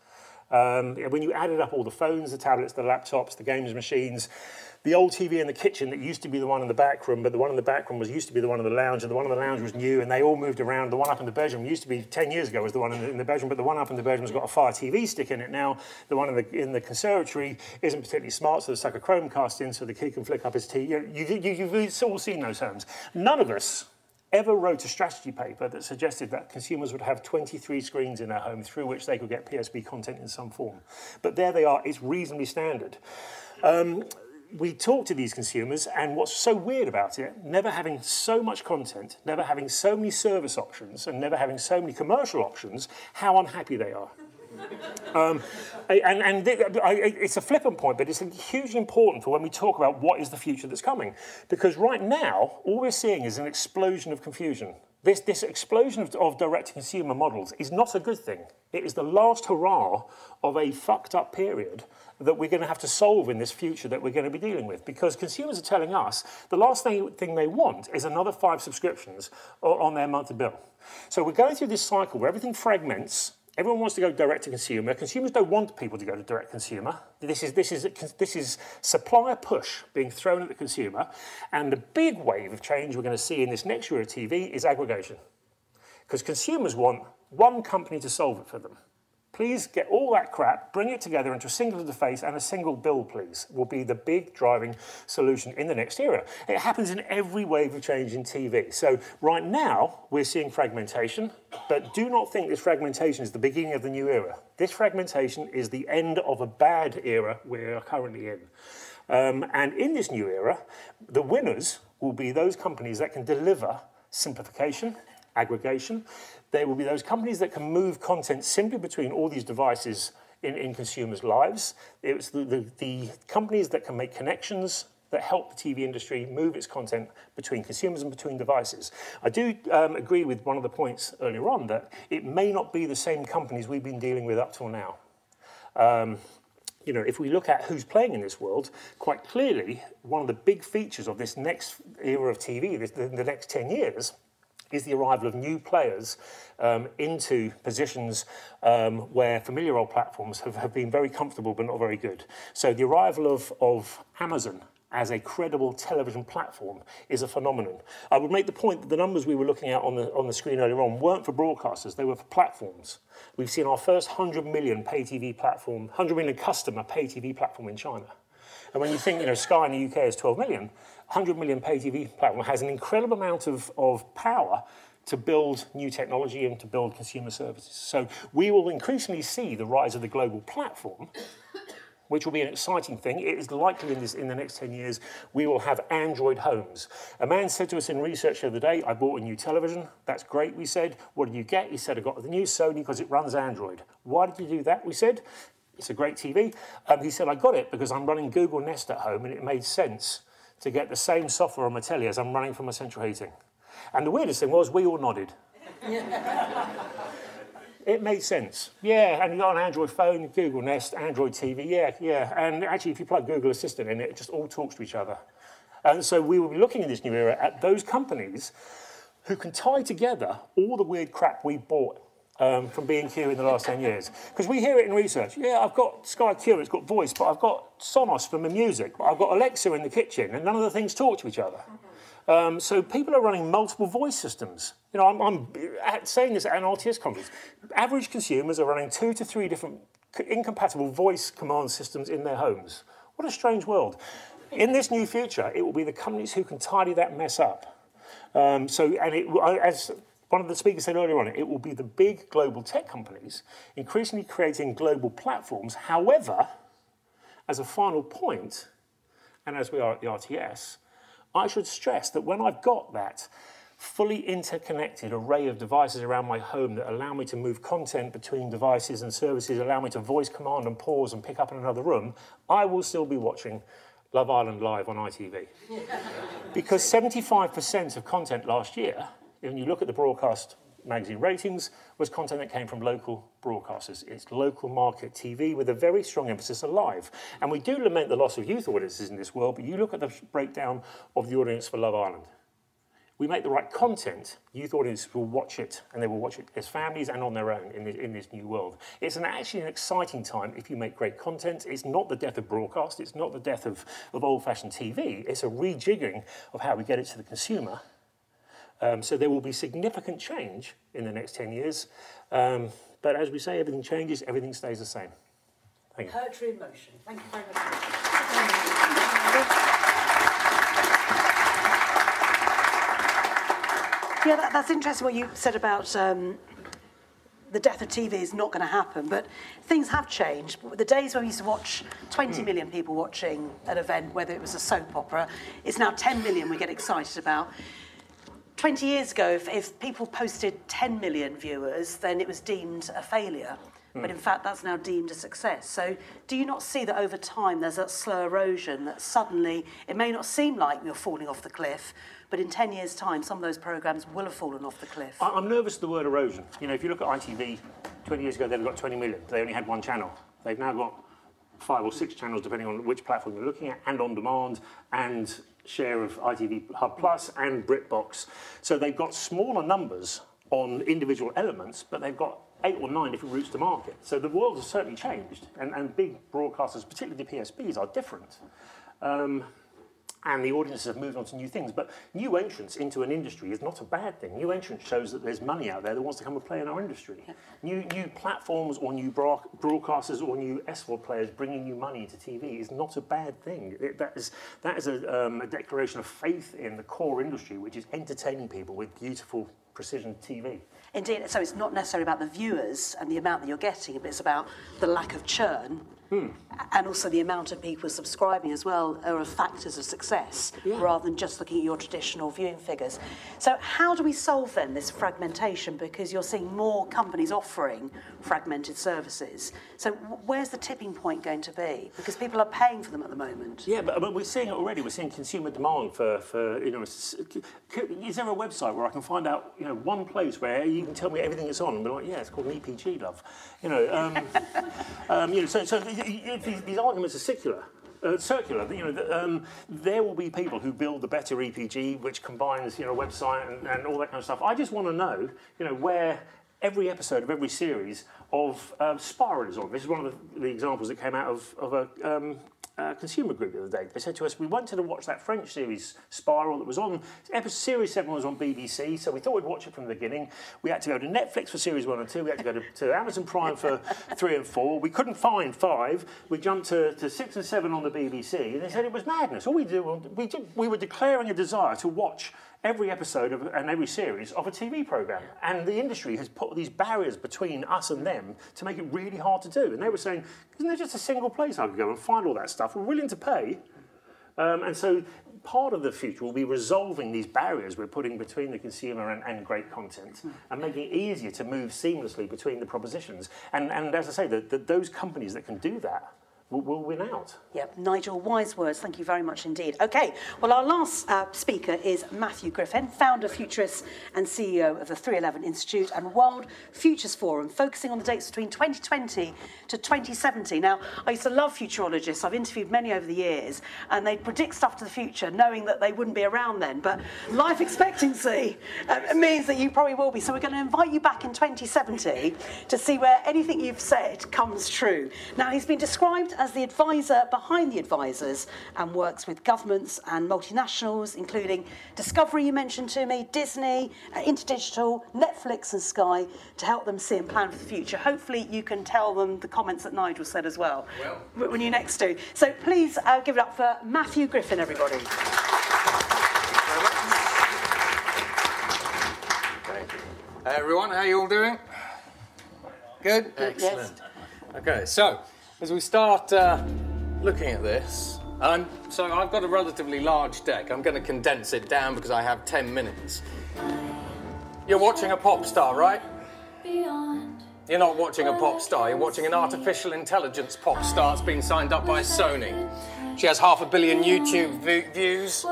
C: Um, when you added up all the phones, the tablets, the laptops, the games machines, the old TV in the kitchen that used to be the one in the back room, but the one in the back room was used to be the one in the lounge, and the one in the lounge was new, and they all moved around. The one up in the bedroom used to be 10 years ago was the one in the, in the bedroom, but the one up in the bedroom's got a Fire TV stick in it now. The one in the, in the conservatory isn't particularly smart, so they stuck a Chromecast in so the kid can flick up his TV. You, you, you, you've all seen those homes. None of us ever wrote a strategy paper that suggested that consumers would have 23 screens in their home through which they could get PSB content in some form. But there they are, it's reasonably standard. Um, we talk to these consumers, and what's so weird about it, never having so much content, never having so many service options, and never having so many commercial options, how unhappy they are. Um, and, and it's a flippant point, but it's hugely important for when we talk about what is the future that's coming. Because right now, all we're seeing is an explosion of confusion. This, this explosion of, of direct-to-consumer models is not a good thing. It is the last hurrah of a fucked up period that we're going to have to solve in this future that we're going to be dealing with. Because consumers are telling us the last thing, thing they want is another five subscriptions on their monthly bill. So we're going through this cycle where everything fragments, Everyone wants to go direct to consumer. Consumers don't want people to go to direct consumer. This is, this is, this is supplier push being thrown at the consumer. And the big wave of change we're going to see in this next year of TV is aggregation. Because consumers want one company to solve it for them. Please get all that crap, bring it together into a single interface and a single bill, please, will be the big driving solution in the next era. It happens in every wave of change in TV. So right now, we're seeing fragmentation, but do not think this fragmentation is the beginning of the new era. This fragmentation is the end of a bad era we're currently in. Um, and in this new era, the winners will be those companies that can deliver simplification, aggregation, there will be those companies that can move content simply between all these devices in, in consumers' lives. It's the, the, the companies that can make connections that help the TV industry move its content between consumers and between devices. I do um, agree with one of the points earlier on that it may not be the same companies we've been dealing with up till now. Um, you know, if we look at who's playing in this world, quite clearly, one of the big features of this next era of TV, this, the, the next 10 years, is the arrival of new players um, into positions um, where familiar old platforms have, have been very comfortable but not very good. So the arrival of, of Amazon as a credible television platform is a phenomenon. I would make the point that the numbers we were looking at on the, on the screen earlier on weren't for broadcasters, they were for platforms. We've seen our first 100 million pay TV platform, 100 million customer pay TV platform in China. And when you think, you know, Sky in the UK is 12 million, 100 million pay TV platform has an incredible amount of, of power to build new technology and to build consumer services. So we will increasingly see the rise of the global platform which will be an exciting thing. It is likely in, this, in the next 10 years we will have Android homes. A man said to us in research the other day, I bought a new television. That's great, we said. What did you get? He said, I got the new Sony because it runs Android. Why did you do that? We said, it's a great TV. Um, he said, I got it because I'm running Google Nest at home and it made sense to get the same software on my telly as I'm running for my central heating. And the weirdest thing was we all nodded. It made sense. Yeah, and you got an Android phone, Google Nest, Android TV, yeah, yeah. And actually, if you plug Google Assistant in, it just all talks to each other. And so we will be looking in this new era at those companies who can tie together all the weird crap we bought um, from B&Q in the last 10 years. Because we hear it in research. Yeah, I've got Sky Q, it's got voice, but I've got Sonos for my music, but I've got Alexa in the kitchen, and none of the things talk to each other. Um, so people are running multiple voice systems. You know, I'm, I'm saying this at an RTS conference. Average consumers are running two to three different incompatible voice command systems in their homes. What a strange world. In this new future, it will be the companies who can tidy that mess up. Um, so, and it, as one of the speakers said earlier on, it will be the big global tech companies increasingly creating global platforms. However, as a final point, and as we are at the RTS, I should stress that when I've got that fully interconnected array of devices around my home that allow me to move content between devices and services, allow me to voice command and pause and pick up in another room, I will still be watching Love Island live on ITV. because 75% of content last year, when you look at the broadcast magazine ratings was content that came from local broadcasters. It's local market TV with a very strong emphasis on live. And we do lament the loss of youth audiences in this world, but you look at the breakdown of the audience for Love Island. We make the right content, youth audiences will watch it, and they will watch it as families and on their own in this, in this new world. It's an, actually an exciting time if you make great content. It's not the death of broadcast, it's not the death of, of old-fashioned TV. It's a rejigging of how we get it to the consumer um, so there will be significant change in the next 10 years. Um, but as we say, everything changes, everything stays the same. Thank you.
A: Poetry in motion. Thank you very much. Yeah, that, that's interesting what you said about um, the death of TV is not going to happen, but things have changed. The days when we used to watch 20 million people watching an event, whether it was a soap opera, it's now 10 million we get excited about. 20 years ago, if, if people posted 10 million viewers, then it was deemed a failure. Mm. But in fact, that's now deemed a success. So do you not see that over time there's a slow erosion that suddenly, it may not seem like you're falling off the cliff, but in 10 years' time, some of those programmes will have fallen off the cliff?
C: I'm nervous of the word erosion. You know, if you look at ITV, 20 years ago, they've got 20 million. They only had one channel. They've now got five or six channels, depending on which platform you're looking at, and on demand, and share of ITV Hub Plus and BritBox. So they've got smaller numbers on individual elements, but they've got eight or nine different routes to market. So the world has certainly changed, and, and big broadcasters, particularly the PSBs, are different. Um, and the audiences have moved on to new things. But new entrance into an industry is not a bad thing. New entrance shows that there's money out there that wants to come and play in our industry. New, new platforms or new broadcasters or new SVOD players bringing new money into TV is not a bad thing. It, that is, that is a, um, a declaration of faith in the core industry, which is entertaining people with beautiful precision TV.
A: Indeed, so it's not necessarily about the viewers and the amount that you're getting, but it's about the lack of churn Hmm. And also the amount of people subscribing as well are factors of success yeah. rather than just looking at your traditional viewing figures. So how do we solve then this fragmentation? Because you're seeing more companies offering fragmented services. So where's the tipping point going to be? Because people are paying for them at the moment.
C: Yeah, but, but we're seeing it already. We're seeing consumer demand for, for, you know, is there a website where I can find out, you know, one place where you can tell me everything that's on and be like, yeah, it's called an EPG, love. You know, um, um, you know so, so these, these arguments are circular. Uh, circular. You know, the, um, there will be people who build the better EPG, which combines, you know, website and, and all that kind of stuff. I just want to know, you know, where every episode of every series of um, Spiral is on. This is one of the, the examples that came out of, of a um, uh, consumer group the other day. They said to us, we wanted to watch that French series Spiral that was on, episode, series 7 was on BBC, so we thought we'd watch it from the beginning. We had to go to Netflix for series 1 and 2, we had to go to, to Amazon Prime for 3 and 4. We couldn't find 5. We jumped to, to 6 and 7 on the BBC, and they said it was madness. All we did, we, did, we were declaring a desire to watch every episode of, and every series of a TV program. And the industry has put these barriers between us and them to make it really hard to do. And they were saying, isn't there just a single place I could go and find all that stuff? We're willing to pay. Um, and so part of the future will be resolving these barriers we're putting between the consumer and, and great content and making it easier to move seamlessly between the propositions. And, and as I say, the, the, those companies that can do that will, will win out.
A: Yep, Nigel, wise words. Thank you very much indeed. Okay, well, our last uh, speaker is Matthew Griffin, founder, futurist, and CEO of the 311 Institute and World Futures Forum, focusing on the dates between 2020 to 2070. Now, I used to love futurologists. I've interviewed many over the years, and they predict stuff to the future, knowing that they wouldn't be around then. But life expectancy uh, means that you probably will be. So we're going to invite you back in 2070 to see where anything you've said comes true. Now, he's been described as the advisor behind the advisors and works with governments and multinationals, including Discovery, you mentioned to me, Disney, uh, Interdigital, Netflix, and Sky, to help them see and plan for the future. Hopefully, you can tell them the comments that Nigel said as well, well. when you next do. So please uh, give it up for Matthew Griffin, everybody.
E: Hey everyone, how you all doing? Good?
A: Excellent. Yes.
E: Okay, so as we start uh, looking at this, um, so I've got a relatively large deck. I'm going to condense it down because I have 10 minutes. You're watching a pop star, right? You're not watching a pop star, you're watching an artificial intelligence pop star that's been signed up by Sony. She has half a billion YouTube views,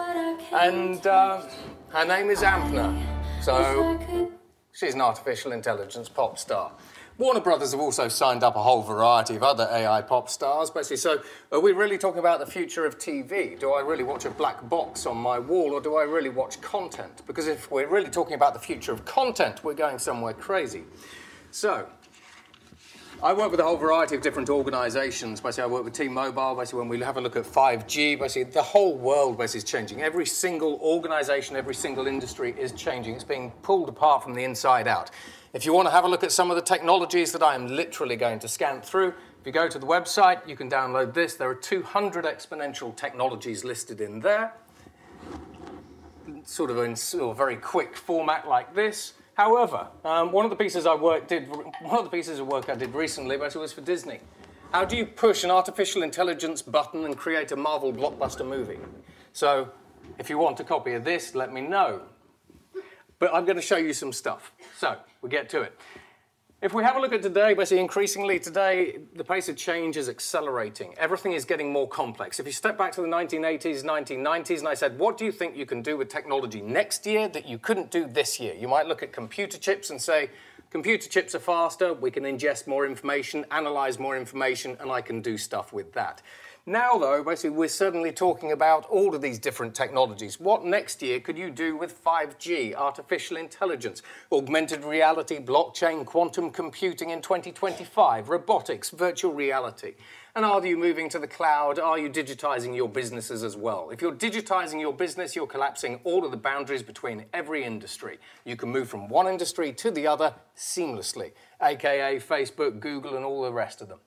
E: and uh, her name is Ampna. So she's an artificial intelligence pop star. Warner Brothers have also signed up a whole variety of other AI pop stars, basically. So, are we really talking about the future of TV? Do I really watch a black box on my wall, or do I really watch content? Because if we're really talking about the future of content, we're going somewhere crazy. So, I work with a whole variety of different organisations. Basically, I work with T-Mobile. Basically, when we have a look at 5G, basically the whole world basically is changing. Every single organisation, every single industry is changing. It's being pulled apart from the inside out. If you want to have a look at some of the technologies that I am literally going to scan through, if you go to the website, you can download this. There are 200 exponential technologies listed in there, sort of in sort of very quick format like this. However, um, one of the pieces I work, did one of the pieces of work I did recently was for Disney. How do you push an artificial intelligence button and create a Marvel blockbuster movie? So, if you want a copy of this, let me know. But I'm going to show you some stuff. So, we get to it. If we have a look at today, basically increasingly today, the pace of change is accelerating. Everything is getting more complex. If you step back to the 1980s, 1990s, and I said, what do you think you can do with technology next year that you couldn't do this year? You might look at computer chips and say, computer chips are faster, we can ingest more information, analyze more information, and I can do stuff with that. Now, though, basically, we're suddenly talking about all of these different technologies. What next year could you do with 5G, artificial intelligence, augmented reality, blockchain, quantum computing in 2025, robotics, virtual reality? And are you moving to the cloud? Are you digitizing your businesses as well? If you're digitizing your business, you're collapsing all of the boundaries between every industry. You can move from one industry to the other seamlessly, aka Facebook, Google, and all the rest of them.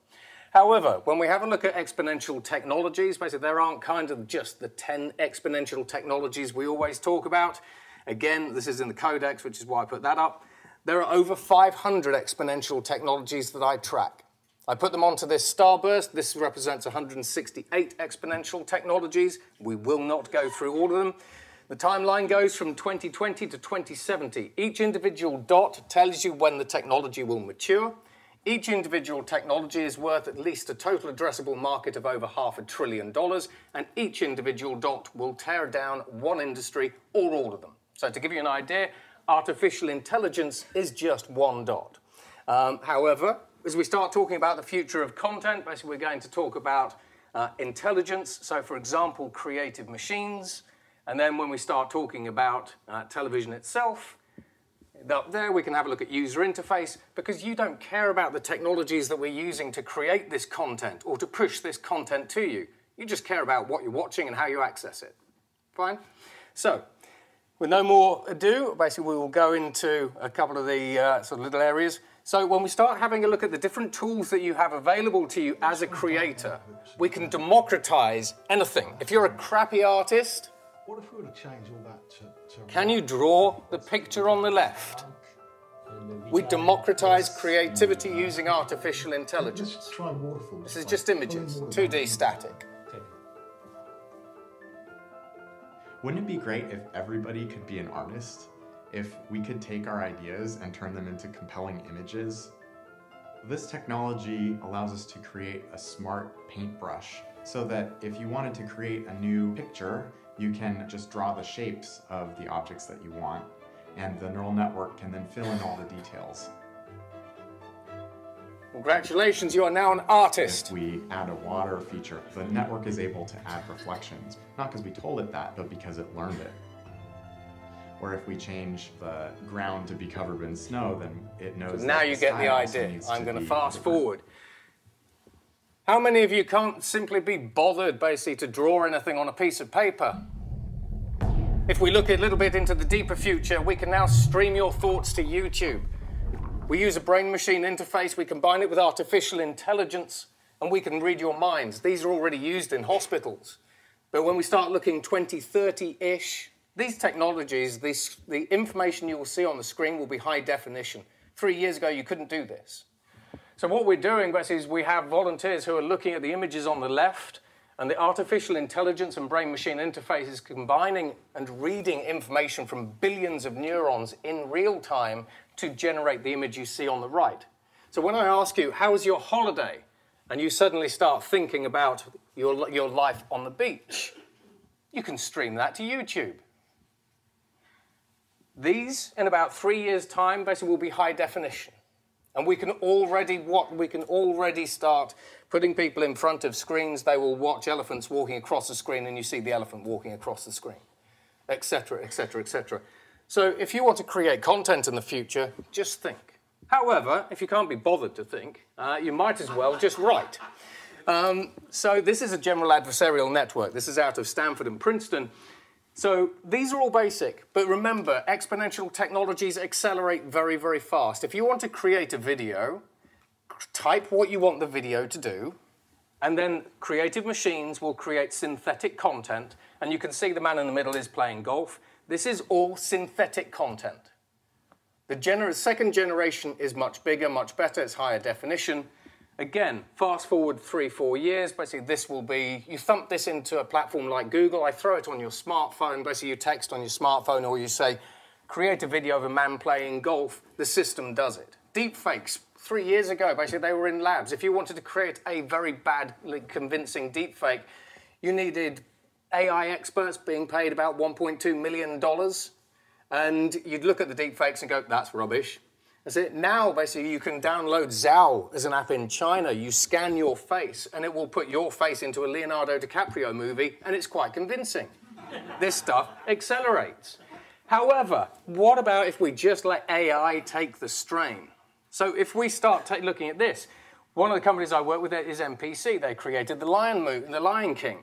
E: However, when we have a look at exponential technologies, basically there aren't kind of just the 10 exponential technologies we always talk about. Again, this is in the codex, which is why I put that up. There are over 500 exponential technologies that I track. I put them onto this starburst. This represents 168 exponential technologies. We will not go through all of them. The timeline goes from 2020 to 2070. Each individual dot tells you when the technology will mature. Each individual technology is worth at least a total addressable market of over half a trillion dollars, and each individual dot will tear down one industry or all of them. So, to give you an idea, artificial intelligence is just one dot. Um, however, as we start talking about the future of content, basically we're going to talk about uh, intelligence. So, for example, creative machines. And then when we start talking about uh, television itself, up there we can have a look at user interface because you don't care about the technologies that we're using to create this content or to push this content to you. You just care about what you're watching and how you access it. Fine? So, with no more ado, basically we will go into a couple of the uh, sort of little areas. So when we start having a look at the different tools that you have available to you as a creator, we can democratize anything. If you're a crappy artist,
F: What if we were to change all that to,
E: can you draw the picture on the left? We democratize creativity using artificial intelligence. This is just images, 2D static.
G: Wouldn't it be great if everybody could be an artist? If we could take our ideas and turn them into compelling images? This technology allows us to create a smart paintbrush so that if you wanted to create a new picture, you can just draw the shapes of the objects that you want, and the neural network can then fill in all the details.
E: Congratulations, you are now an
G: If
E: artist.
G: we add a water feature, the network is able to add reflections, not because we told it that, but because it learned it. Or if we change the ground to be covered in snow, then it knows.
E: Now
G: that
E: you get the idea. I'm going to fast
G: different.
E: forward. How many of you can't simply be bothered basically to draw anything on a piece of paper? If we look a little bit into the deeper future, we can now stream your thoughts to YouTube. We use a brain machine interface, we combine it with artificial intelligence, and we can read your minds. These are already used in hospitals. But when we start looking 2030 ish, these technologies, this, the information you will see on the screen will be high definition. Three years ago, you couldn't do this. So, what we're doing, basically, is we have volunteers who are looking at the images on the left, and the artificial intelligence and brain machine interface is combining and reading information from billions of neurons in real time to generate the image you see on the right. So, when I ask you, how was your holiday? And you suddenly start thinking about your, your life on the beach, you can stream that to YouTube. These, in about three years' time, basically will be high definition. And we can already what we can already start putting people in front of screens. They will watch elephants walking across the screen, and you see the elephant walking across the screen, etc., etc., etc. So if you want to create content in the future, just think. However, if you can't be bothered to think, uh, you might as well just write. Um, so this is a general adversarial network. This is out of Stanford and Princeton. So these are all basic, but remember, exponential technologies accelerate very, very fast. If you want to create a video, type what you want the video to do, and then creative machines will create synthetic content, and you can see the man in the middle is playing golf. This is all synthetic content. The gener- second generation is much bigger, much better, it's higher definition. Again, fast forward three, four years, basically this will be, you thump this into a platform like Google, I throw it on your smartphone, basically you text on your smartphone or you say, create a video of a man playing golf, the system does it. Deepfakes, three years ago, basically they were in labs. If you wanted to create a very badly convincing deepfake, you needed AI experts being paid about $1.2 million and you'd look at the deepfakes and go, that's rubbish. That's it. Now, basically, you can download Zao as an app in China. You scan your face, and it will put your face into a Leonardo DiCaprio movie, and it's quite convincing. this stuff accelerates. However, what about if we just let AI take the strain? So, if we start ta- looking at this, one of the companies I work with is MPC. They created the Lion, Mo- the Lion King.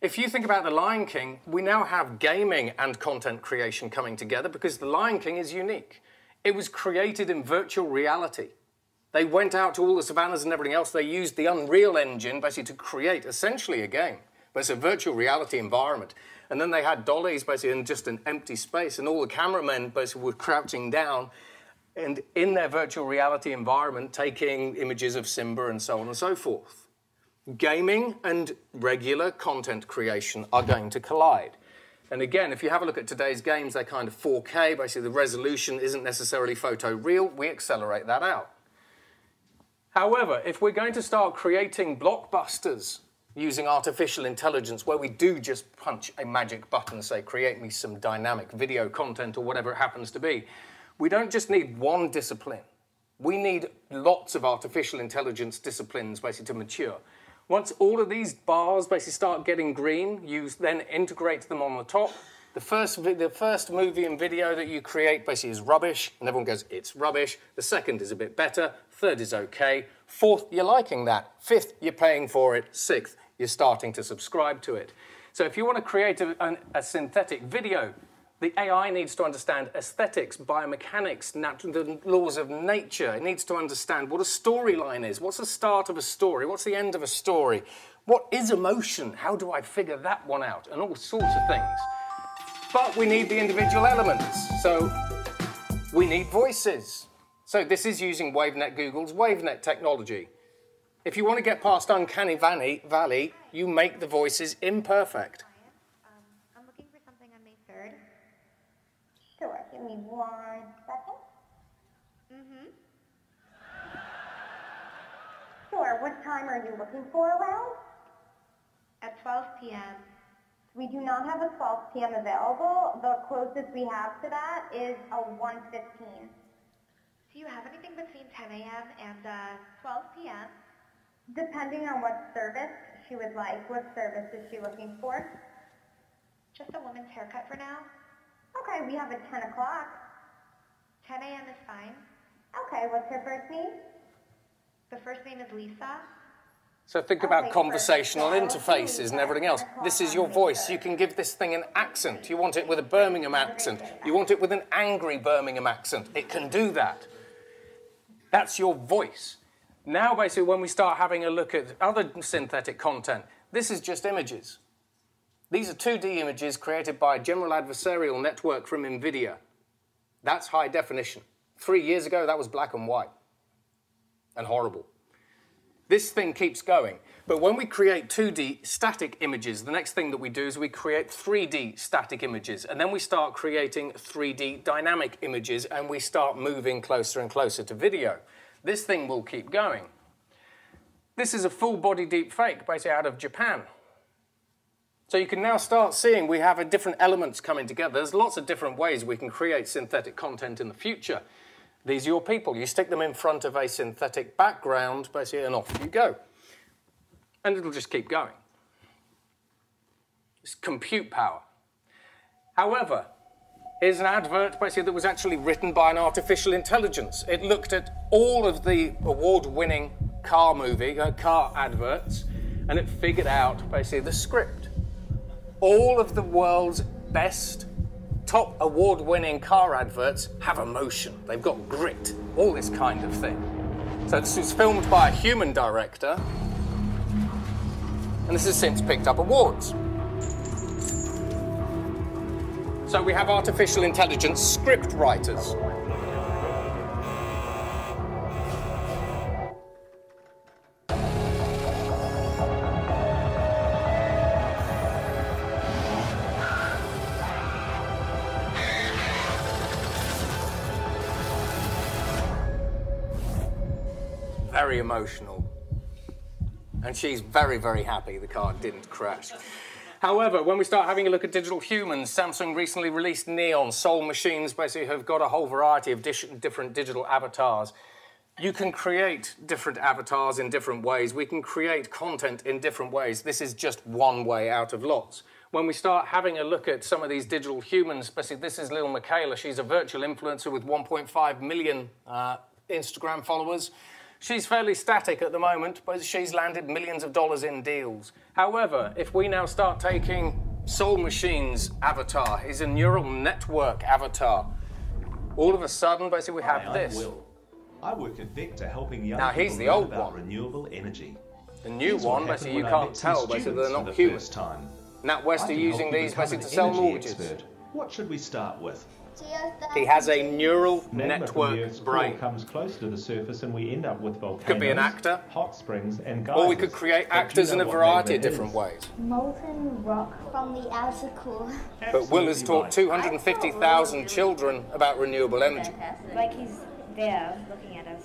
E: If you think about The Lion King, we now have gaming and content creation coming together because The Lion King is unique. It was created in virtual reality. They went out to all the savannas and everything else. They used the Unreal Engine basically to create essentially a game, but it's a virtual reality environment. And then they had dollies basically in just an empty space, and all the cameramen basically were crouching down and in their virtual reality environment taking images of Simba and so on and so forth. Gaming and regular content creation are going to collide. And again, if you have a look at today's games, they're kind of 4K. Basically, the resolution isn't necessarily photo real. We accelerate that out. However, if we're going to start creating blockbusters using artificial intelligence, where we do just punch a magic button, and say, create me some dynamic video content or whatever it happens to be, we don't just need one discipline. We need lots of artificial intelligence disciplines basically to mature. Once all of these bars basically start getting green, you then integrate them on the top. The first, the first movie and video that you create basically is rubbish, and everyone goes, it's rubbish. The second is a bit better. Third is okay. Fourth, you're liking that. Fifth, you're paying for it. Sixth, you're starting to subscribe to it. So if you want to create a, an- a synthetic video, the AI needs to understand aesthetics, biomechanics, the laws of nature. It needs to understand what a storyline is. What's the start of a story? What's the end of a story? What is emotion? How do I figure that one out? And all sorts of things. But we need the individual elements. So we need voices. So this is using WaveNet Google's WaveNet technology. If you want to get past Uncanny Valley you make the voices imperfect.
H: Um, I'm looking for something on May 3rd. Sure, give me one second. Mm-hmm. Sure, what time are you looking for around? At 12 p.m. We do not have a 12 p.m. available. The closest we have to that is a 1.15. Do you have anything between 10 a.m. and uh, 12 p.m.? Depending on what service she would like. What service is she looking for? Just a woman's haircut for now. Okay, we have a 10 o'clock. 10 a.m. is fine. Okay, what's her first name? The first name is Lisa.
E: So think about conversational interfaces and everything else. This is your voice. You can give this thing an accent. You want it with a Birmingham accent. You want it with an angry Birmingham accent. It can do that. That's your voice. Now, basically, when we start having a look at other synthetic content, this is just images. These are 2D images created by a general adversarial network from NVIDIA. That's high definition. Three years ago, that was black and white and horrible. This thing keeps going. But when we create 2D static images, the next thing that we do is we create 3D static images. And then we start creating 3D dynamic images and we start moving closer and closer to video. This thing will keep going. This is a full body deep fake basically out of Japan. So you can now start seeing we have different elements coming together. There's lots of different ways we can create synthetic content in the future. These are your people. You stick them in front of a synthetic background, basically, and off you go. And it'll just keep going. It's compute power. However, here's an advert basically that was actually written by an artificial intelligence. It looked at all of the award-winning car movie, uh, car adverts, and it figured out basically the script. All of the world's best top award winning car adverts have emotion, they've got grit, all this kind of thing. So, this was filmed by a human director, and this has since picked up awards. So, we have artificial intelligence script writers. Emotional. And she's very, very happy the car didn't crash. However, when we start having a look at digital humans, Samsung recently released Neon. Soul Machines basically have got a whole variety of different digital avatars. You can create different avatars in different ways. We can create content in different ways. This is just one way out of lots. When we start having a look at some of these digital humans, especially this is Lil Miquela. She's a virtual influencer with 1.5 million uh, Instagram followers. She's fairly static at the moment, but she's landed millions of dollars in deals. However, if we now start taking Soul Machine's avatar, he's a neural network avatar. All of a sudden, basically, we have
I: Hi,
E: this.
I: Will. I work at Vector helping young
E: Now,
I: people
E: he's the old
I: about
E: one.
I: renewable energy.
E: The new
I: Here's
E: one, basically, you can't tell, basically, they're not
I: the
E: human.
I: time. NatWest
E: are using these basically to sell mortgages.
I: expert. What should we start with?
E: He has a neural
J: Magma
E: network
J: Earth's
E: brain.
J: comes close to the surface and we end up with volcanoes,
E: Could be an actor.
J: hot springs, and geysers.
E: Or we could create
J: But do you
E: actors in a variety of different
J: is?
E: ways.
H: Molten rock from the outer core.
E: But Will has taught 250,000 children about renewable energy.
K: Like he's there looking at us.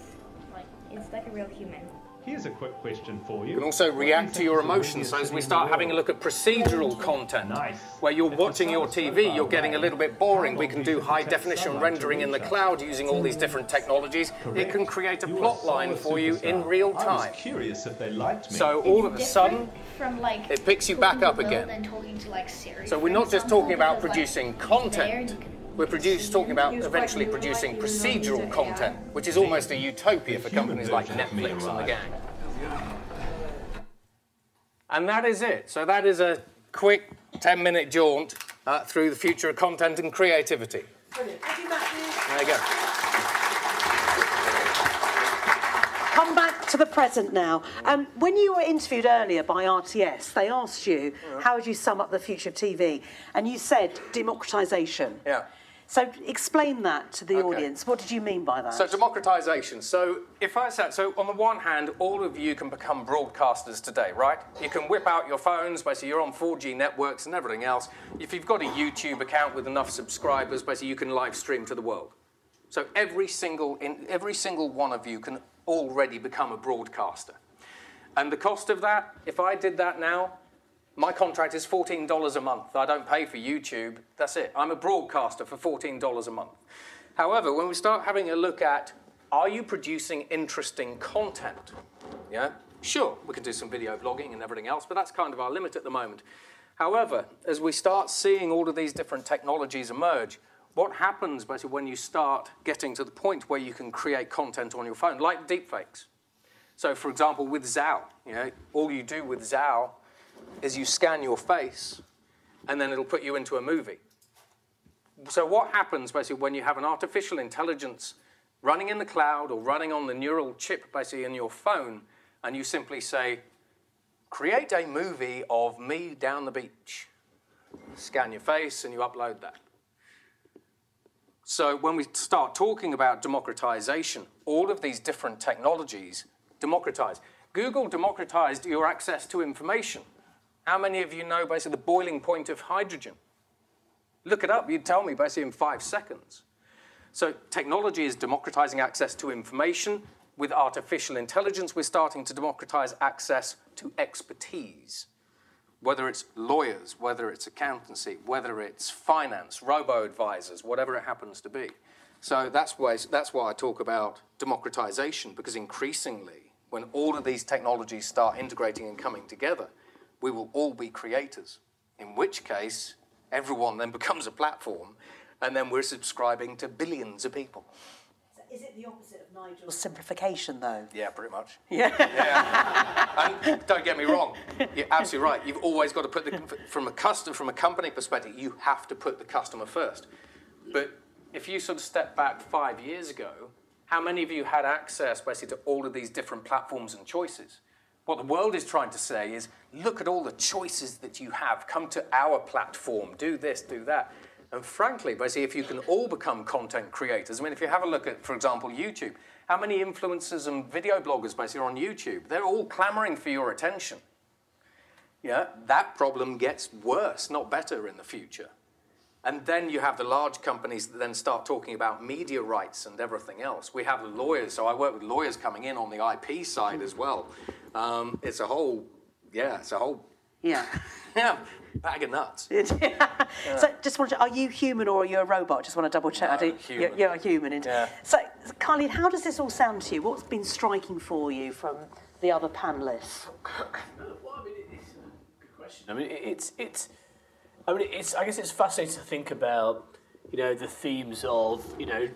K: It's like a real human.
J: Here's a quick question for you.
E: You can also react to your emotions. So as we start having a look at procedural content, where you're watching your TV, you're getting a little bit boring. We can do high definition rendering in the cloud using all these different technologies. It can create a plot line for you in real
J: I
E: time.
J: was curious if they liked me.
E: So all of a sudden,
K: from like
E: it picks you back up again.
K: to like Siri.
E: So we're not just talking about
K: like,
E: producing
K: there
E: content.
K: And you can
E: We're produce, talking about eventually producing procedural content, which is almost a utopia for companies like Netflix and the gang. And that is it. So that is a quick 10 minute jaunt uh, through the future of content and creativity.
A: Brilliant. Thank you, Matthew.
E: There you go.
A: Come back to the present now. Um, when you were interviewed earlier by RTS, they asked you, how would you sum up the future of TV? And you said democratisation.
E: Yeah.
A: So explain that to the audience. What did you mean by that?
E: So democratization. So if I said, so on the one hand, all of you can become broadcasters today, right? You can whip out your phones, basically you're on 4G networks and everything else. If you've got a YouTube account with enough subscribers, basically you can live stream to the world. So every single, in, every single one of you can already become a broadcaster. And the cost of that, if I did that now, my contract is $14 a month. I don't pay for YouTube. That's it. I'm a broadcaster for $14 a month. However, when we start having a look at are you producing interesting content? Yeah, sure, we can do some video blogging and everything else, but that's kind of our limit at the moment. However, as we start seeing all of these different technologies emerge, what happens basically when you start getting to the point where you can create content on your phone, like deepfakes? So, for example, with Zao, you know, all you do with Zao is you scan your face, and then it'll put you into a movie. So, what happens basically when you have an artificial intelligence running in the cloud or running on the neural chip basically in your phone, and you simply say, create a movie of me down the beach. Scan your face, and you upload that. So, when we start talking about democratization, all of these different technologies democratize. Google democratized your access to information. How many of you know basically the boiling point of hydrogen? Look it up, you'd tell me basically in five seconds. So technology is democratizing access to information. With artificial intelligence, we're starting to democratize access to expertise. Whether it's lawyers, whether it's accountancy, whether it's finance, robo-advisors, whatever it happens to be. So that's why, that's why I talk about democratization, because increasingly, when all of these technologies start integrating and coming together, we will all be creators. In which case, everyone then becomes a platform, and then we're subscribing to billions of people.
A: Is it the opposite of Nigel's simplification, though?
E: Yeah, pretty much.
A: Yeah.
E: yeah. And don't get me wrong, you're absolutely right. You've always got to put the from a custom from a company perspective, you have to put the customer first. But if you sort of step back five years ago, how many of you had access basically to all of these different platforms and choices? What the world is trying to say is, look at all the choices that you have. Come to our platform. Do this, do that. And frankly, basically, if you can all become content creators, I mean, if you have a look at, for example, YouTube, how many influencers and video bloggers basically are on YouTube? They're all clamoring for your attention. Yeah, that problem gets worse, not better in the future. And then you have the large companies that then start talking about media rights and everything else. We have lawyers, so I work with lawyers coming in on the IP side as well. Um, it's a whole, yeah, it's a whole,
A: Yeah.
E: yeah, bag of nuts.
A: So, just want to, are you human or are you a robot? Just want to double check. I do.
E: human.
A: You're, you're a human. isn't-
E: Yeah.
A: So, Carleen, how does this all sound to you? What's been striking for you from the other panelists?
D: I mean, it- it's it's. I mean, it's. I guess it's fascinating to think about, you know, the themes of you know,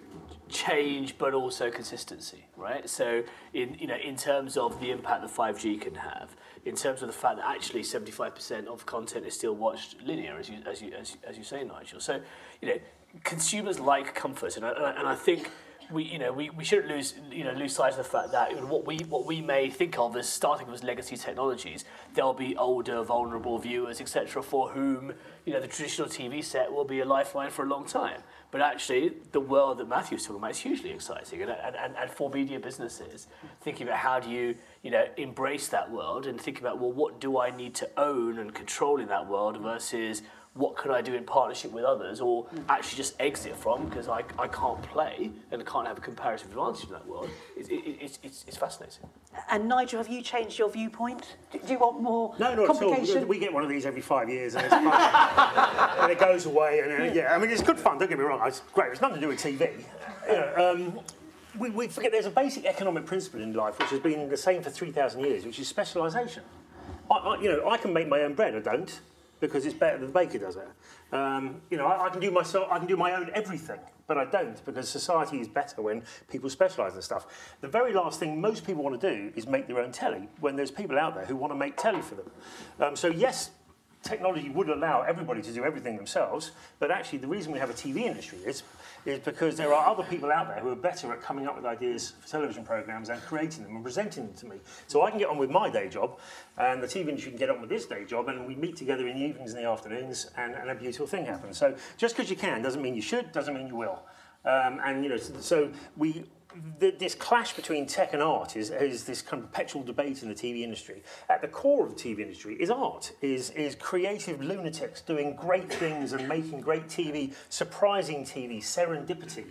D: change, but also consistency, right? So, in you know, in terms of the impact that five G can have, in terms of the fact that actually seventy five percent of content is still watched linear, as you as you as, you- as you say, Nigel. So, you know, consumers like comfort, and I- and I think we, you know, we, we shouldn't lose, you know, lose sight of the fact that what we what we may think of as starting as legacy technologies, there'll be older, vulnerable viewers, etc., for whom you know the traditional TV set will be a lifeline for a long time. But actually, the world that Matthew's talking about is hugely exciting, and, and, and, for media businesses, thinking about how do you you know embrace that world and think about well, what do I need to own and control in that world versus what can I do in partnership with others or actually just exit from because I, I can't play and I can't have a comparative advantage in that world, it, it, it's, it's, it's fascinating.
A: And Nigel, have you changed your viewpoint? Do do you want more
C: No, not at all. We get one of these every five years, and it's fun. and it goes away. And uh, yeah, I mean, it's good fun. Don't get me wrong. It's great. It's nothing to do with TV. You know, um, we, we forget there's a basic economic principle in life which has been the same for three thousand years, which is specialisation. I, I, you know, I can make my own bread. I don't because it's better than the baker does it. Um, you know, I, I can do myself. I can do my own everything, but I don't because society is better when people specialise in stuff. The very last thing most people want to do is make their own telly when there's people out there who want to make telly for them. Um, so yes, technology would allow everybody to do everything themselves, but actually the reason we have a TV industry is, is because there are other people out there who are better at coming up with ideas for television programs and creating them and presenting them to me. So I can get on with my day job, and the TV industry can get on with this day job, and we meet together in the evenings and the afternoons, and, and a beautiful thing happens. So just because you can doesn't mean you should, doesn't mean you will. Um, and you know, so, so we th this clash between tech and art is, is this kind of perpetual debate in the TV industry. At the core of the TV industry is art, is, is creative lunatics doing great things and making great TV, surprising TV, serendipity.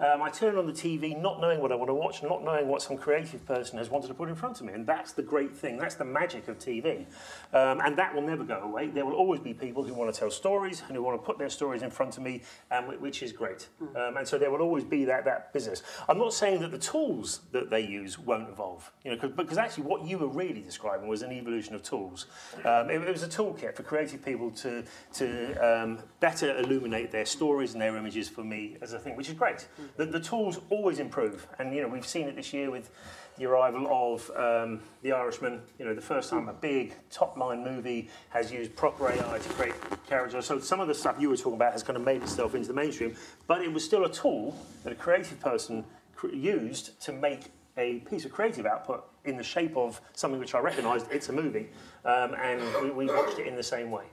C: Um, I turn on the TV not knowing what I want to watch, not knowing what some creative person has wanted to put in front of me. And that's the great thing. That's the magic of TV. Um, and that will never go away. There will always be people who want to tell stories and who want to put their stories in front of me, um, which is great. Um, and so there will always be that, that business. I'm not saying that the tools that they use won't evolve, you know, cause, actually what you were really describing was an evolution of tools. Um, it, it was a toolkit for creative people to, to um, better illuminate their stories and their images for me as a thing, which is great. The, the tools always improve, and you know we've seen it this year with the arrival of um, The Irishman. You know, the first time a big top-line movie has used proper AI to create characters. So some of the stuff you were talking about has kind of made itself into the mainstream, but it was still a tool that a creative person used to make a piece of creative output in the shape of something which I recognised it's a movie, um, and we, we watched it in the same way.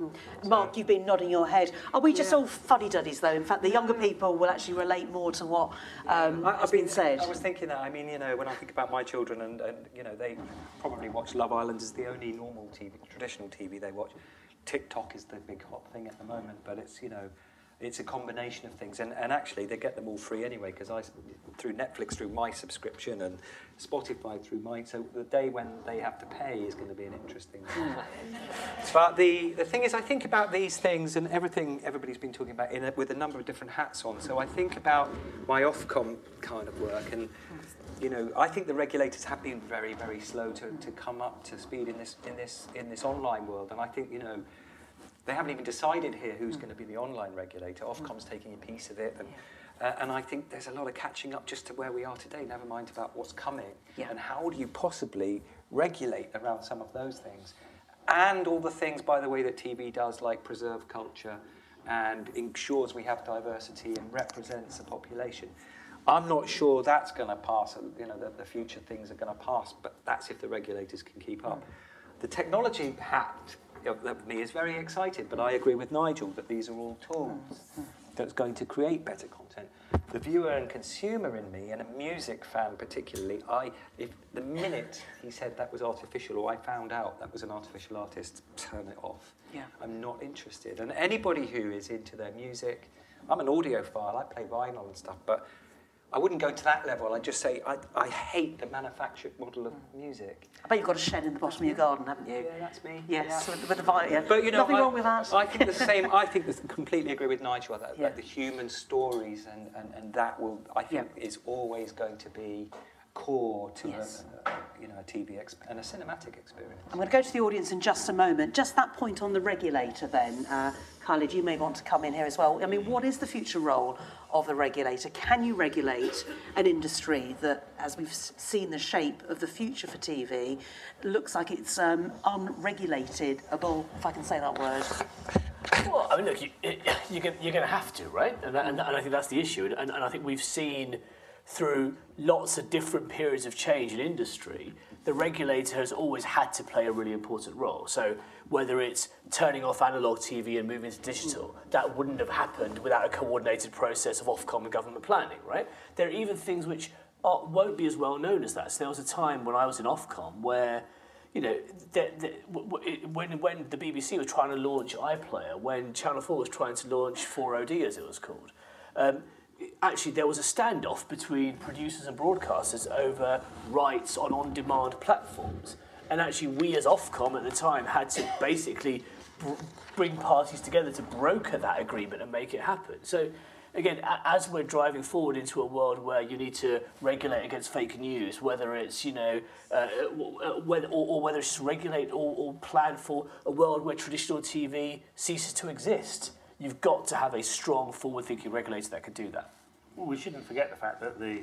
A: Mark, you've been nodding your head. Are we just all fuddy-duddies, though? In fact, the younger people will actually relate more to what um,
B: I,
A: has
B: I've
A: been said.
B: I was thinking that. I mean, you know, when I think about my children, and, and you know, they probably watch Love Island as the only normal TV, traditional TV they watch. TikTok is the big hot thing at the moment, but it's you know, it's a combination of things, and, and actually they get them all free anyway because I through Netflix through my subscription and Spotify through mine. So the day when they have to pay is going to be an interesting. one. But the, the thing is, I think about these things and everything everybody's been talking about in a, with a number of different hats on. So I think about my Ofcom kind of work, and you know, I think the regulators have been very, very slow to, to come up to speed in this in this in this online world. And I think you know, they haven't even decided here who's hmm. going to be the online regulator. Hmm. Ofcom's taking a piece of it, and uh, and I think there's a lot of catching up just to where we are today. Never mind about what's coming, and how do you possibly regulate around some of those things, and all the things, by the way, that TV does, like preserve culture, and ensures we have diversity and represents the population. I'm not sure that's going to pass. You know, that the future things are going to pass, but that's if the regulators can keep up. Hmm. The technology hat me is very excited, but I agree with Nigel that these are all tools that's going to create better content. The viewer and consumer in me, and a music fan particularly, I, if the minute he said that was artificial, or I found out that was an artificial artist, turn it off.
A: Yeah.
B: I'm not interested. And anybody who is into their music, I'm an audiophile, I play vinyl and stuff, but I wouldn't go to that level. I'd just say I, I hate the manufactured model of music.
A: I bet you've got a shed in the bottom of your garden, haven't you?
B: Yeah, that's me.
A: Yes,
B: Yeah.
A: with, with a vine. Yeah.
B: But you know,
A: nothing
B: I,
A: wrong with that.
B: I think the same. I think this, completely agree with Nigel that,
A: Yeah.
B: that the human stories and, and, and that will I think is always going to be core to
A: Yes.
B: a, a, you know a TV exp- and a cinematic experience.
A: I'm going to go to the audience in just a moment. Just that point on the regulator, then, uh, Khalid, you may want to come in here as well. I mean, what is the future role of the regulator? Can you regulate an industry that, as we've seen the shape of the future for TV, looks like it's um, unregulatable, if I can say that word?
D: Well, I mean, look, you, you're going to have to, right? And, that, and, and I think that's the issue. And, and I think we've seen through lots of different periods of change in industry, the regulator has always had to play a really important role. So whether it's turning off analog TV and moving to digital, that wouldn't have happened without a coordinated process of Ofcom and government planning, right? There are even things which are, won't be as well known as that. So there was a time when I was in Ofcom where you know, the, the, when, when the BBC was trying to launch iPlayer, when Channel 4 was trying to launch 4OD, as it was called, um, actually there was a standoff between producers and broadcasters over rights on on-demand platforms. And actually, we as Ofcom at the time had to basically br- bring parties together to broker that agreement and make it happen. So, again, as we're driving forward into a world where you need to regulate against fake news, whether it's you know, uh, uh, or, or whether it's regulate or, or plan for a world where traditional TV ceases to exist, you've got to have a strong, forward-thinking regulator that can do that.
C: Well, we shouldn't forget the fact that the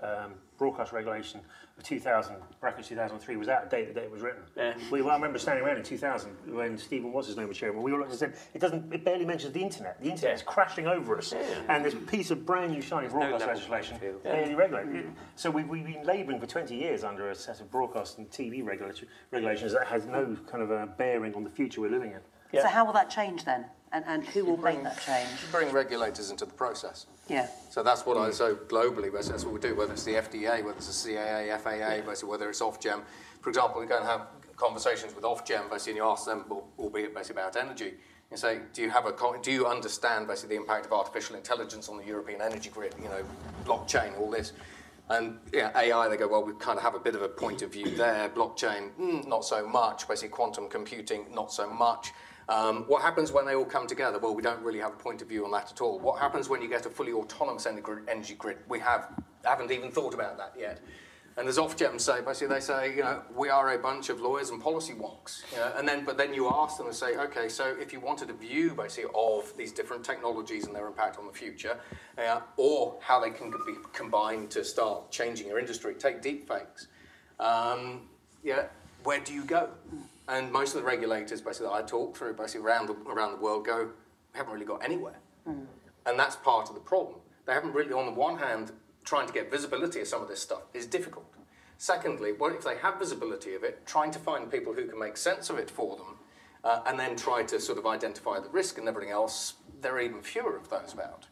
C: um, broadcast regulation of 2000, bracket 2003, was out of date the day it was written.
D: Yeah.
C: We, well, I remember standing around in 2000 when Stephen was his name was chairman. We all looked and said, it doesn't, it barely mentions the internet. The internet is crashing over us, yeah. and this piece of brand new shiny broadcast
B: level
C: legislation
B: field.
C: barely regulated. So we, we've been labouring for 20 years under a set of broadcast and TV regulations that has no kind of a bearing on the future we're living in.
A: So how will that change then? And, and who will make that change?
E: Bring regulators into the process.
A: Yeah.
E: So that's what I so globally, that's what we do. Whether it's the FDA, whether it's the CAA, FAA, basically whether it's Ofgem. For example, we go and have conversations with Ofgem, basically, and you ask them, al- albeit basically about energy, you say, do you have a do you understand basically the impact of artificial intelligence on the European energy grid? You know, blockchain, all this. And yeah, AI, they go, well, we kind of have a bit of a point of view there. Blockchain, mm, not so much. Basically, quantum computing, not so much. Um, what happens when they all come together? Well, we don't really have a point of view on that at all. What happens when you get a fully autonomous energy grid? We have haven't even thought about that yet. And as Ofgem say, basically they say, you know, we are a bunch of lawyers and policy wonks. And then, but then you ask them and say, okay, so if you wanted a view, basically, of these different technologies and their impact on the future, uh, or how they can be combined to start changing your industry, take deepfakes. Um, yeah, where do you go? And most of the regulators, basically, that I talk through, basically around the, around the world, go, we haven't really got anywhere. And that's part of the problem. They haven't really, on the one hand, trying to get visibility of some of this stuff is difficult. Secondly, what if they have visibility of it, trying to find people who can make sense of it for them, uh, and then try to sort of identify the risk and everything else, there are even fewer of those about.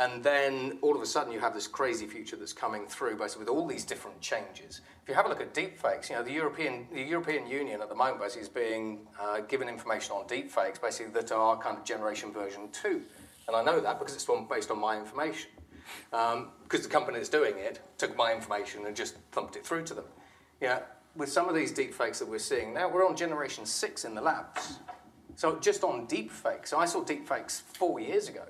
E: And then all of a sudden you have this crazy future that's coming through, basically with all these different changes. If you have a look at deepfakes, you know the European the European Union at the moment basically is being uh, given information on deepfakes, basically that are kind of generation version two, and I know that because it's one based on my information. Because the company that's doing it took my information and just thumped it through to them. Yeah, with some of these deepfakes that we're seeing now, we're on generation six in the labs. So just on deepfakes, so I saw deepfakes four years ago.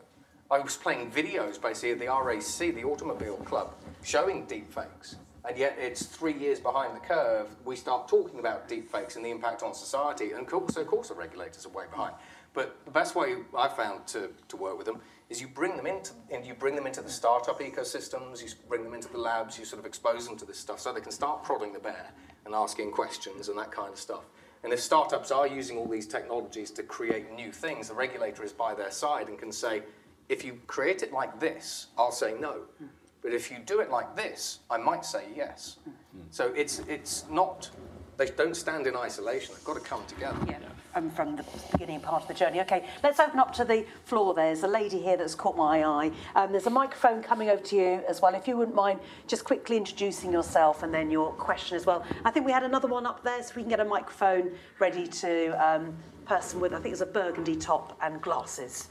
E: I was playing videos basically at the RAC, the Automobile Club, showing deepfakes. And yet it's three years behind the curve. We start talking about deepfakes and the impact on society. And course, of course the regulators are way behind. But the best way I've found to, to work with them is you bring them into and you bring them into the startup ecosystems, you bring them into the labs, you sort of expose them to this stuff so they can start prodding the bear and asking questions and that kind of stuff. And if startups are using all these technologies to create new things, the regulator is by their side and can say, if you create it like this, I'll say no. But if you do it like this, I might say yes. So it's, it's not, they don't stand in isolation. They've got to come together.
A: Yeah, um, from the beginning part of the journey. Okay, let's open up to the floor. There's a lady here that's caught my eye. Um, there's a microphone coming over to you as well. If you wouldn't mind just quickly introducing yourself and then your question as well. I think we had another one up there, so we can get a microphone ready to um, person with, I think it's a burgundy top and glasses.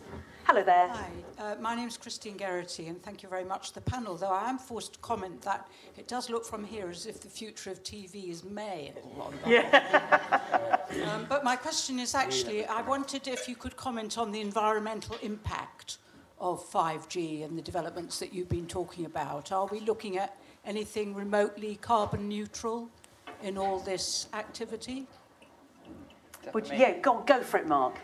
A: Hello there.
L: Hi, uh, my name is Christine Geraghty, and thank you very much to the panel, though I am forced to comment that it does look from here as if the future of TV is male. Yeah. um, but my question is actually, I wanted if you could comment on the environmental impact of 5G and the developments that you've been talking about. Are we looking at anything remotely carbon neutral in all this activity?
A: Would you, yeah, go, go for it, Mark.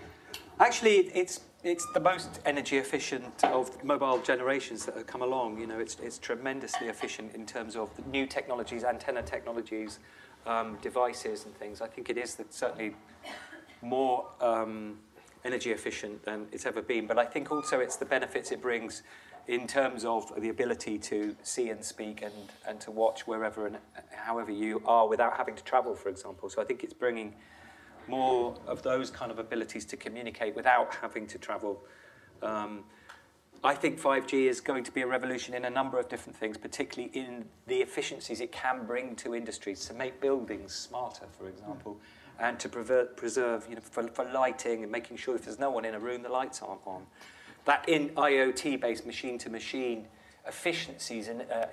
B: Actually, it's it's the most energy efficient of mobile generations that have come along. You know, it's it's tremendously efficient in terms of new technologies, antenna technologies, um, devices, and things. I think it is that certainly more um, energy efficient than it's ever been. But I think also it's the benefits it brings in terms of the ability to see and speak and, and to watch wherever and however you are without having to travel, for example. So I think it's bringing more of those kind of abilities to communicate without having to travel. Um, I think 5G is going to be a revolution in a number of different things, particularly in the efficiencies it can bring to industries to make buildings smarter, for example, and to preserve, preserve you know, for, for lighting and making sure if there's no one in a room, the lights aren't on. That in IoT-based machine-to-machine efficiencies, and uh, uh,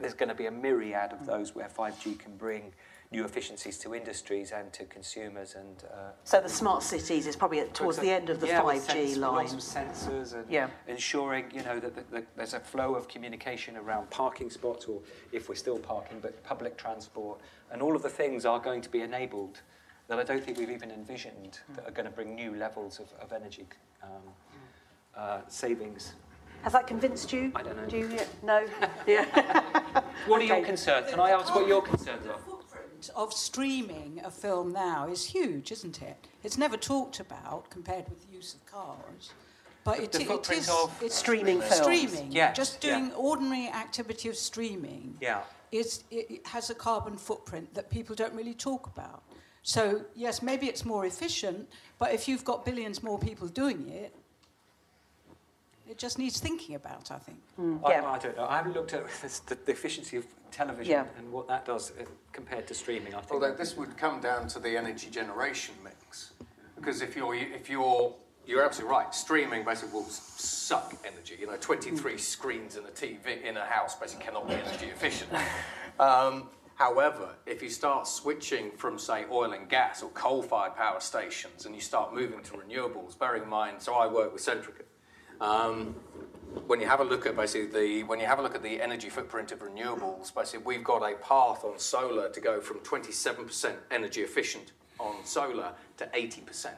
B: there's going to be a myriad of those where 5G can bring new efficiencies to industries and to consumers and uh,
A: So the smart cities is probably at, towards the end of the
B: yeah,
A: 5G
B: sens-
A: line.
B: Lots of sensors and
A: Yeah.
B: ensuring, you know, that, there's a flow of communication around parking spots or if we're still parking, but public transport. And all of the things are going to be enabled that I don't think we've even envisioned that are going to bring new levels of, of energy um, uh, savings.
A: Has that convinced you?
B: I don't know.
A: Do you, no? yeah.
B: What are your concerns? Can I ask what your concerns are?
L: Of streaming a film now is huge, isn't it? It's never talked about compared with the use of cars. But
B: The-
L: it,
B: the
L: it
B: footprint
L: is
B: of
L: it's
A: streaming films.
L: Streaming,
B: Yes,
L: just
B: yeah.
L: doing ordinary activity of streaming
B: Yeah.
L: is it it has a carbon footprint that people don't really talk about. So yes, maybe it's more efficient, but if you've got billions more people doing it, it just needs thinking about. I think.
B: I,
A: yeah.
B: I don't know. I haven't looked at the, the efficiency of television
A: Yeah.
B: and what that does uh, compared to streaming. I think.
E: Although this would come down to the energy generation mix, because if you're if you're you're absolutely right. Streaming basically will suck energy. You know, 23 screens in a TV in a house basically cannot be energy efficient. Um, however, if you start switching from say oil and gas or coal-fired power stations, and you start moving to renewables, bearing in mind, so I work with Centrica. Um, when you have a look at basically the when you have a look at the energy footprint of renewables, basically we've got a path on solar to go from 27% energy efficient on solar to 80%.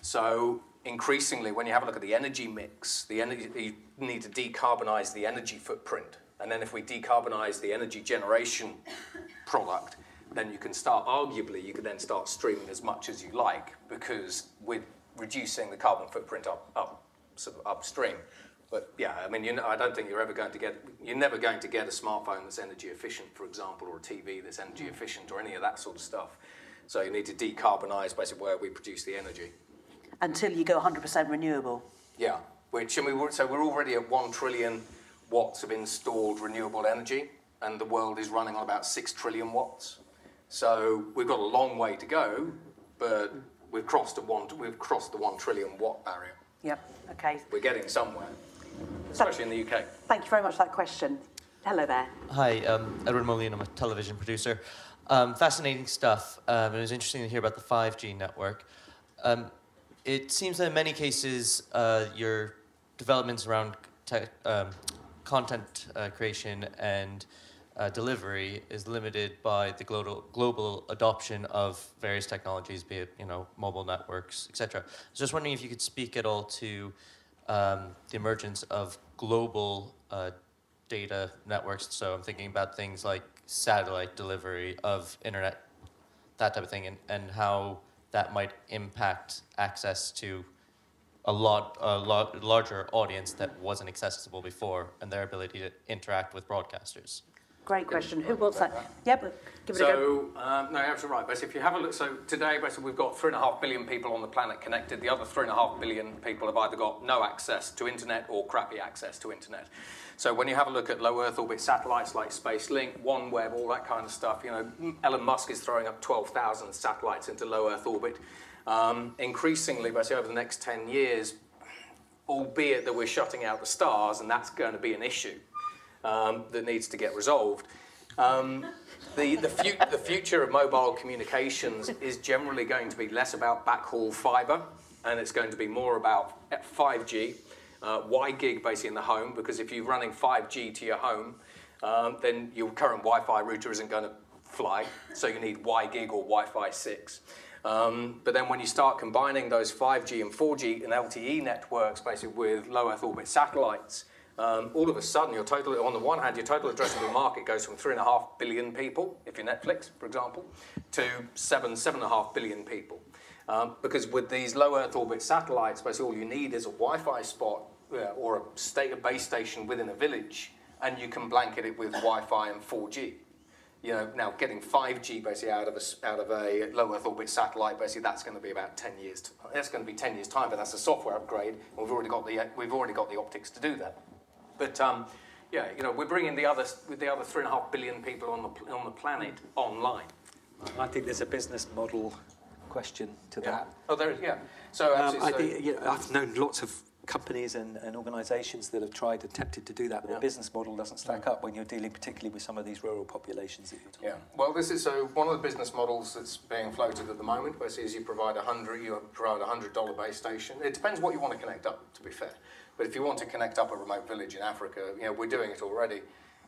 E: So increasingly, when you have a look at the energy mix, the energy you need to decarbonize the energy footprint, and then if we decarbonize the energy generation product, then you can start arguably you can then start streaming as much as you like because we're reducing the carbon footprint up up sort of upstream. But yeah, I mean, you know, I don't think you're ever going to get you're never going to get a smartphone that's energy efficient, for example, or a TV that's energy mm. efficient, or any of that sort of stuff. So you need to decarbonize basically where we produce the energy.
A: Until you go 100% renewable.
E: Yeah, which and we were, so we're already at one trillion watts of installed renewable energy, and the world is running on about six trillion watts. So we've got a long way to go, but we've crossed the one we've crossed the one trillion watt barrier.
A: Yep. Okay.
E: We're getting somewhere, especially in the UK.
A: Thank you very much for that question. Hello there.
M: Hi, um, Edward Moline. I'm a television producer. Um, fascinating stuff. Um, it was interesting to hear about the 5G network. Um, it seems that in many cases, uh, your developments around tech, um, content uh, creation and uh, delivery is limited by the global global adoption of various technologies, be it you know mobile networks, etc. I was just wondering if you could speak at all to um, the emergence of global uh, data networks. So I'm thinking about things like satellite delivery of internet, that type of thing, and, and how that might impact access to a lot, a lot larger audience that wasn't accessible before, and their ability to interact with broadcasters.
A: Great question. Who wants that? Yep. Give it a go.
E: So, um, no, you're absolutely right. Basically, if you have a look, so today, basically, we've got three and a half billion people on the planet connected. The other three and a half billion people have either got no access to internet or crappy access to internet. So, when you have a look at low Earth orbit satellites like SpaceLink, OneWeb, all that kind of stuff, you know, Elon Musk is throwing up 12,000 satellites into low Earth orbit. Um, increasingly, basically, over the next 10 years, albeit that we're shutting out the stars, and that's going to be an issue um, that needs to get resolved. Um, the, the, fu- the future of mobile communications is generally going to be less about backhaul fiber, and it's going to be more about 5G, uh, WiGig basically in the home, because if you're running 5G to your home, um, then your current Wi-Fi router isn't going to fly, so you need WiGig or Wi-Fi 6. Um, but then when you start combining those 5G and 4G and LTE networks basically with low Earth orbit satellites, um, all of a sudden your total, on the one hand, your total addressable market goes from three and a half billion people, if you're Netflix, for example, to seven, seven and a half billion people. Um, because with these low Earth orbit satellites, basically all you need is a Wi-Fi spot uh, or a, state, a base station within a village, and you can blanket it with Wi-Fi and 4G. You know, now getting 5G basically out of a, out of a low Earth orbit satellite, basically that's going to be about 10 years. T- that's going to be 10 years time, but that's a software upgrade. We've already got the we've already got the optics to do that. But um, yeah, you know, we're bringing the other with the other three and a half billion people on the on the planet online.
B: I think there's a business model question to that.
E: Oh, there is, yeah. So,
B: Um, I
E: so-
B: think, you know, I've known lots of companies and, and organisations that have tried, attempted to do that, but the business model doesn't stack up when you're dealing particularly with some of these rural populations that you're talking
E: Yeah. Well, this is so one of the business models that's being floated at the moment. Basically, is you provide a hundred, you provide a hundred dollar base station. It depends what you want to connect up. To be fair, but if you want to connect up a remote village in Africa, you know we're doing it already.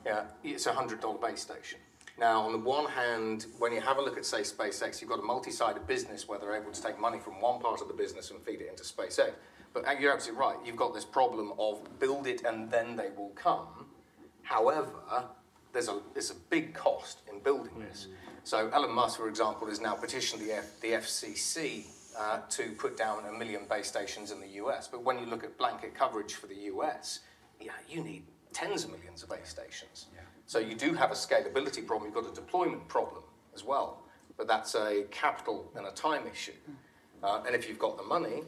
E: Yeah, it's a hundred dollar base station. Now, on the one hand, when you have a look at, say, SpaceX, you've got a multi-sided business where they're able to take money from one part of the business and feed it into SpaceX. But uh, you're absolutely right. You've got this problem of build it and then they will come. However, there's a, there's a big cost in building this. So Elon Musk, for example, has now petitioned the, F, the FCC uh, to put down a million base stations in the US. But when you look at blanket coverage for the US, yeah, you need tens of millions of base stations. Yeah. So you do have a scalability problem. You've got a deployment problem as well. But that's a capital and a time issue. Uh, and if you've got the money,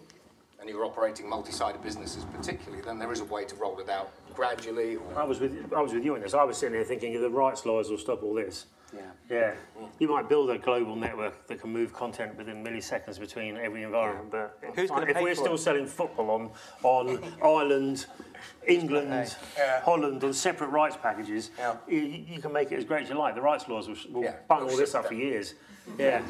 E: and you're operating multi-sided businesses particularly, then there is a way to roll it out gradually. Or,
C: I was with I was with you in this. I was sitting here thinking the rights lawyers will stop all this.
B: Yeah.
C: Yeah. You might build a global network that can move content within milliseconds between every environment, but
B: Who's gonna
C: if we're still
B: it?
C: selling football on on Ireland, England, Holland on separate rights packages, you, you can make it as great as you like. The rights laws will, will bung all this up for years. Yeah.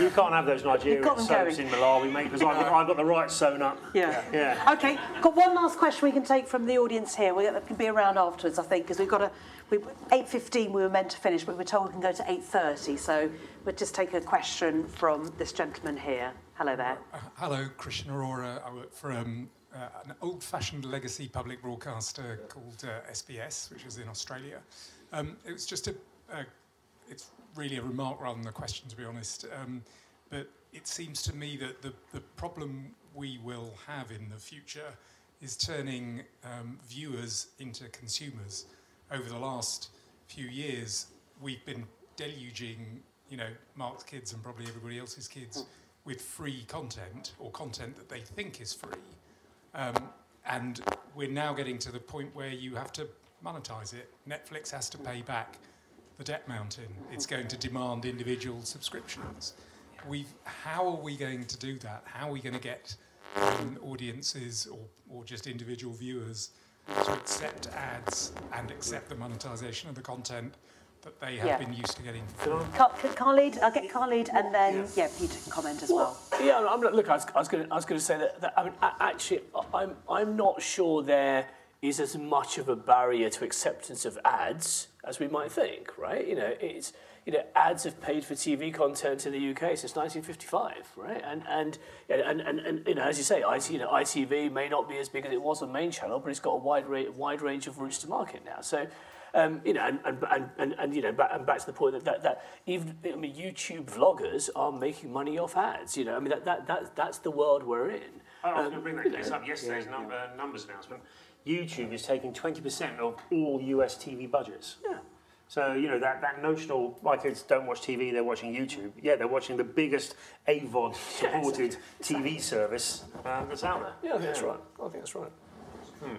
C: You can't have those Nigerian
A: got
C: soaps
A: going.
C: in Malawi, mate, because I've, got- I've got the rights sewn up.
A: Yeah.
C: Yeah.
A: Okay, got one last question we can take from the audience here. We that can be around afterwards, I think, because we've got a. We, 8.15 we were meant to finish, but we were told we can go to 8.30. So we'll just take a question from this gentleman here. Hello there.
N: Uh, hello, Christian Aurora. I work for um, uh, an old-fashioned legacy public broadcaster called uh, SBS, which is in Australia. Um, just a, it's really a remark rather than a question, to be honest. Um, but it seems to me that the, the problem we will have in the future is turning um, viewers into consumers. Over the last few years, we've been deluging, you know, Mark's kids and probably everybody else's kids with free content or content that they think is free. Um, and we're now getting to the point where you have to monetize it. Netflix has to pay back the debt mountain. It's going to demand individual subscriptions. We've, how are we going to do that? How are we going to get um, audiences or, or just individual viewers to accept ads and accept the monetization of the content that they have
A: Yeah.
N: been used to getting for free?
A: Ka- Ka- Khalid, I'll get Khalid and then, yeah, Peter can comment as well.
D: Yeah, I'm, look, I was, I was going to say that, that I mean, actually, I'm, I'm not sure there is as much of a barrier to acceptance of ads as we might think, right? You know, it's, you know, ads have paid for TV content in the UK since 1955, right? And, and, and, and, and you know, as you say, IT, you know, ITV may not be as big as it was on main channel, but it's got a wide, ra- wide range of routes to market now. So, um, you know, and, and, and, and, and you know, back, and back to the point that, that, that even I mean, YouTube vloggers are making money off ads. You know, I mean, that, that, that that's the world we're in.
C: I was
D: Um,
C: going to bring that case
D: know,
C: up yesterday's
D: yeah,
C: num- uh, numbers announcement. YouTube is taking 20% of all US TV budgets.
D: Yeah.
C: So, you know, that, that notional, my kids don't watch TV, they're watching YouTube. Yeah, they're watching the biggest AVOD supported TV service um, that's out there.
D: Yeah, I think that's right. I think that's right.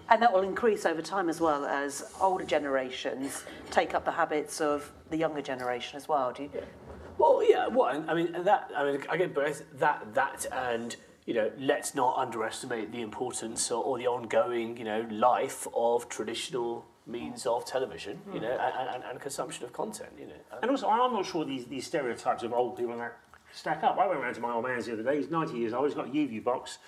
A: And that will increase over time as well as older generations take up the habits of the younger generation as well. Do you?
D: Well, yeah. Well, I mean, and that. I mean, again, both that, that, and you know, let's not underestimate the importance or, or the ongoing, you know, life of traditional means of television, you hmm. know, and, and, and consumption of content, you know.
C: And also, I'm not sure these, these stereotypes of old people and that stack up. I went round to my old man's the other day, he's 90 years old, he's got a YouView box.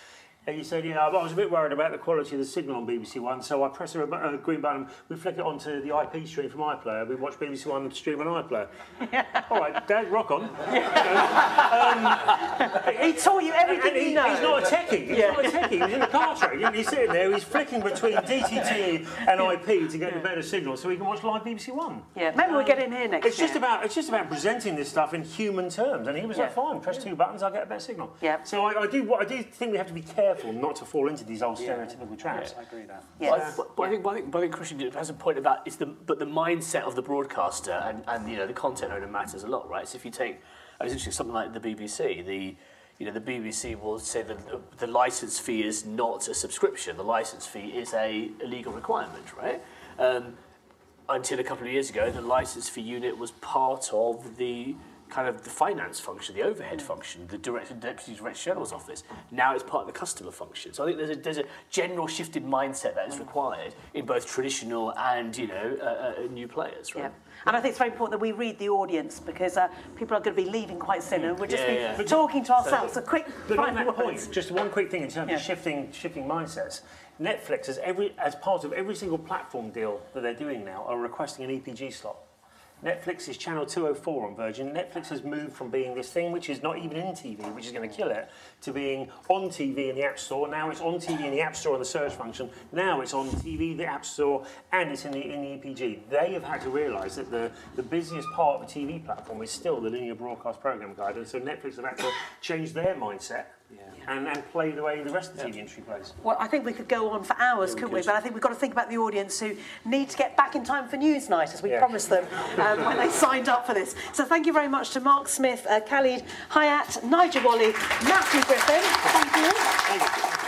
C: And he said, yeah, I was a bit worried about the quality of the signal on BBC One, so I press a, a green button, we flick it onto the IP stream from iPlayer, we watch BBC One stream on iPlayer. All right, Dad, rock on.
A: Um, um, he taught you everything
C: and he,
A: knows.
C: He's not a techie. He's not a techie. He's in a car trade. He's sitting there. He's flicking between DTT and IP to get the better signal, so he can watch live BBC One.
A: Yeah, maybe we'll get him here next
C: It's just about it's just about presenting this stuff in human terms, and he was like, "Fine, press two buttons, I'll get a better signal."
A: Yeah.
C: So I, I do I do think we have to be careful careful not to fall into these old stereotypical traps.
A: I agree with that.
D: But, I, but, but I think, but I think, but I think Christian has a point about it's the but the mindset of the broadcaster and, and you know the content owner matters a lot, right? So if you take, I was interested something like the BBC, the you know the BBC will say that the, the license fee is not a subscription. The license fee is a, a legal requirement, right? Um, until a couple of years ago, the license fee unit was part of the kind of the finance function, the overhead function, the director deputy director general's office. Now it's part of the customer function. So I think there's a, there's a general shifted mindset that is required in both traditional and you know uh, uh, new players, right?
A: Yeah. And I think it's very important that we read the audience because uh, people are going to be leaving quite soon and we're just
C: Yeah,
A: be
C: yeah.
A: talking to ourselves. So, quick
C: But on
A: final
C: that
A: words.
C: point, just one quick thing in terms
A: Yeah.
C: of shifting shifting mindsets. Netflix, as every as part of every single platform deal that they're doing now, are requesting an EPG slot. Netflix is channel 204 on Virgin. Netflix has moved from being this thing which is not even in TV, which is going to kill it, to being on TV in the App Store. Now it's on TV in the App Store in the search function. Now it's on TV, the App Store, and it's in the, in the EPG. They have had to realise that the, the busiest part of a TV platform is still the linear broadcast program guide. And so Netflix have had to change their mindset and, and play the way the rest of the TV industry plays.
A: Well, I think we could go on for hours, couldn't we? But I think we've got to think about the audience who need to get back in time for Newsnight, as we
C: Yeah.
A: promised them um, when they signed up for this. So thank you very much to Mark Smith, uh, Khalid Hayat, Nigel Walley, Matthew Griffin. Thank you.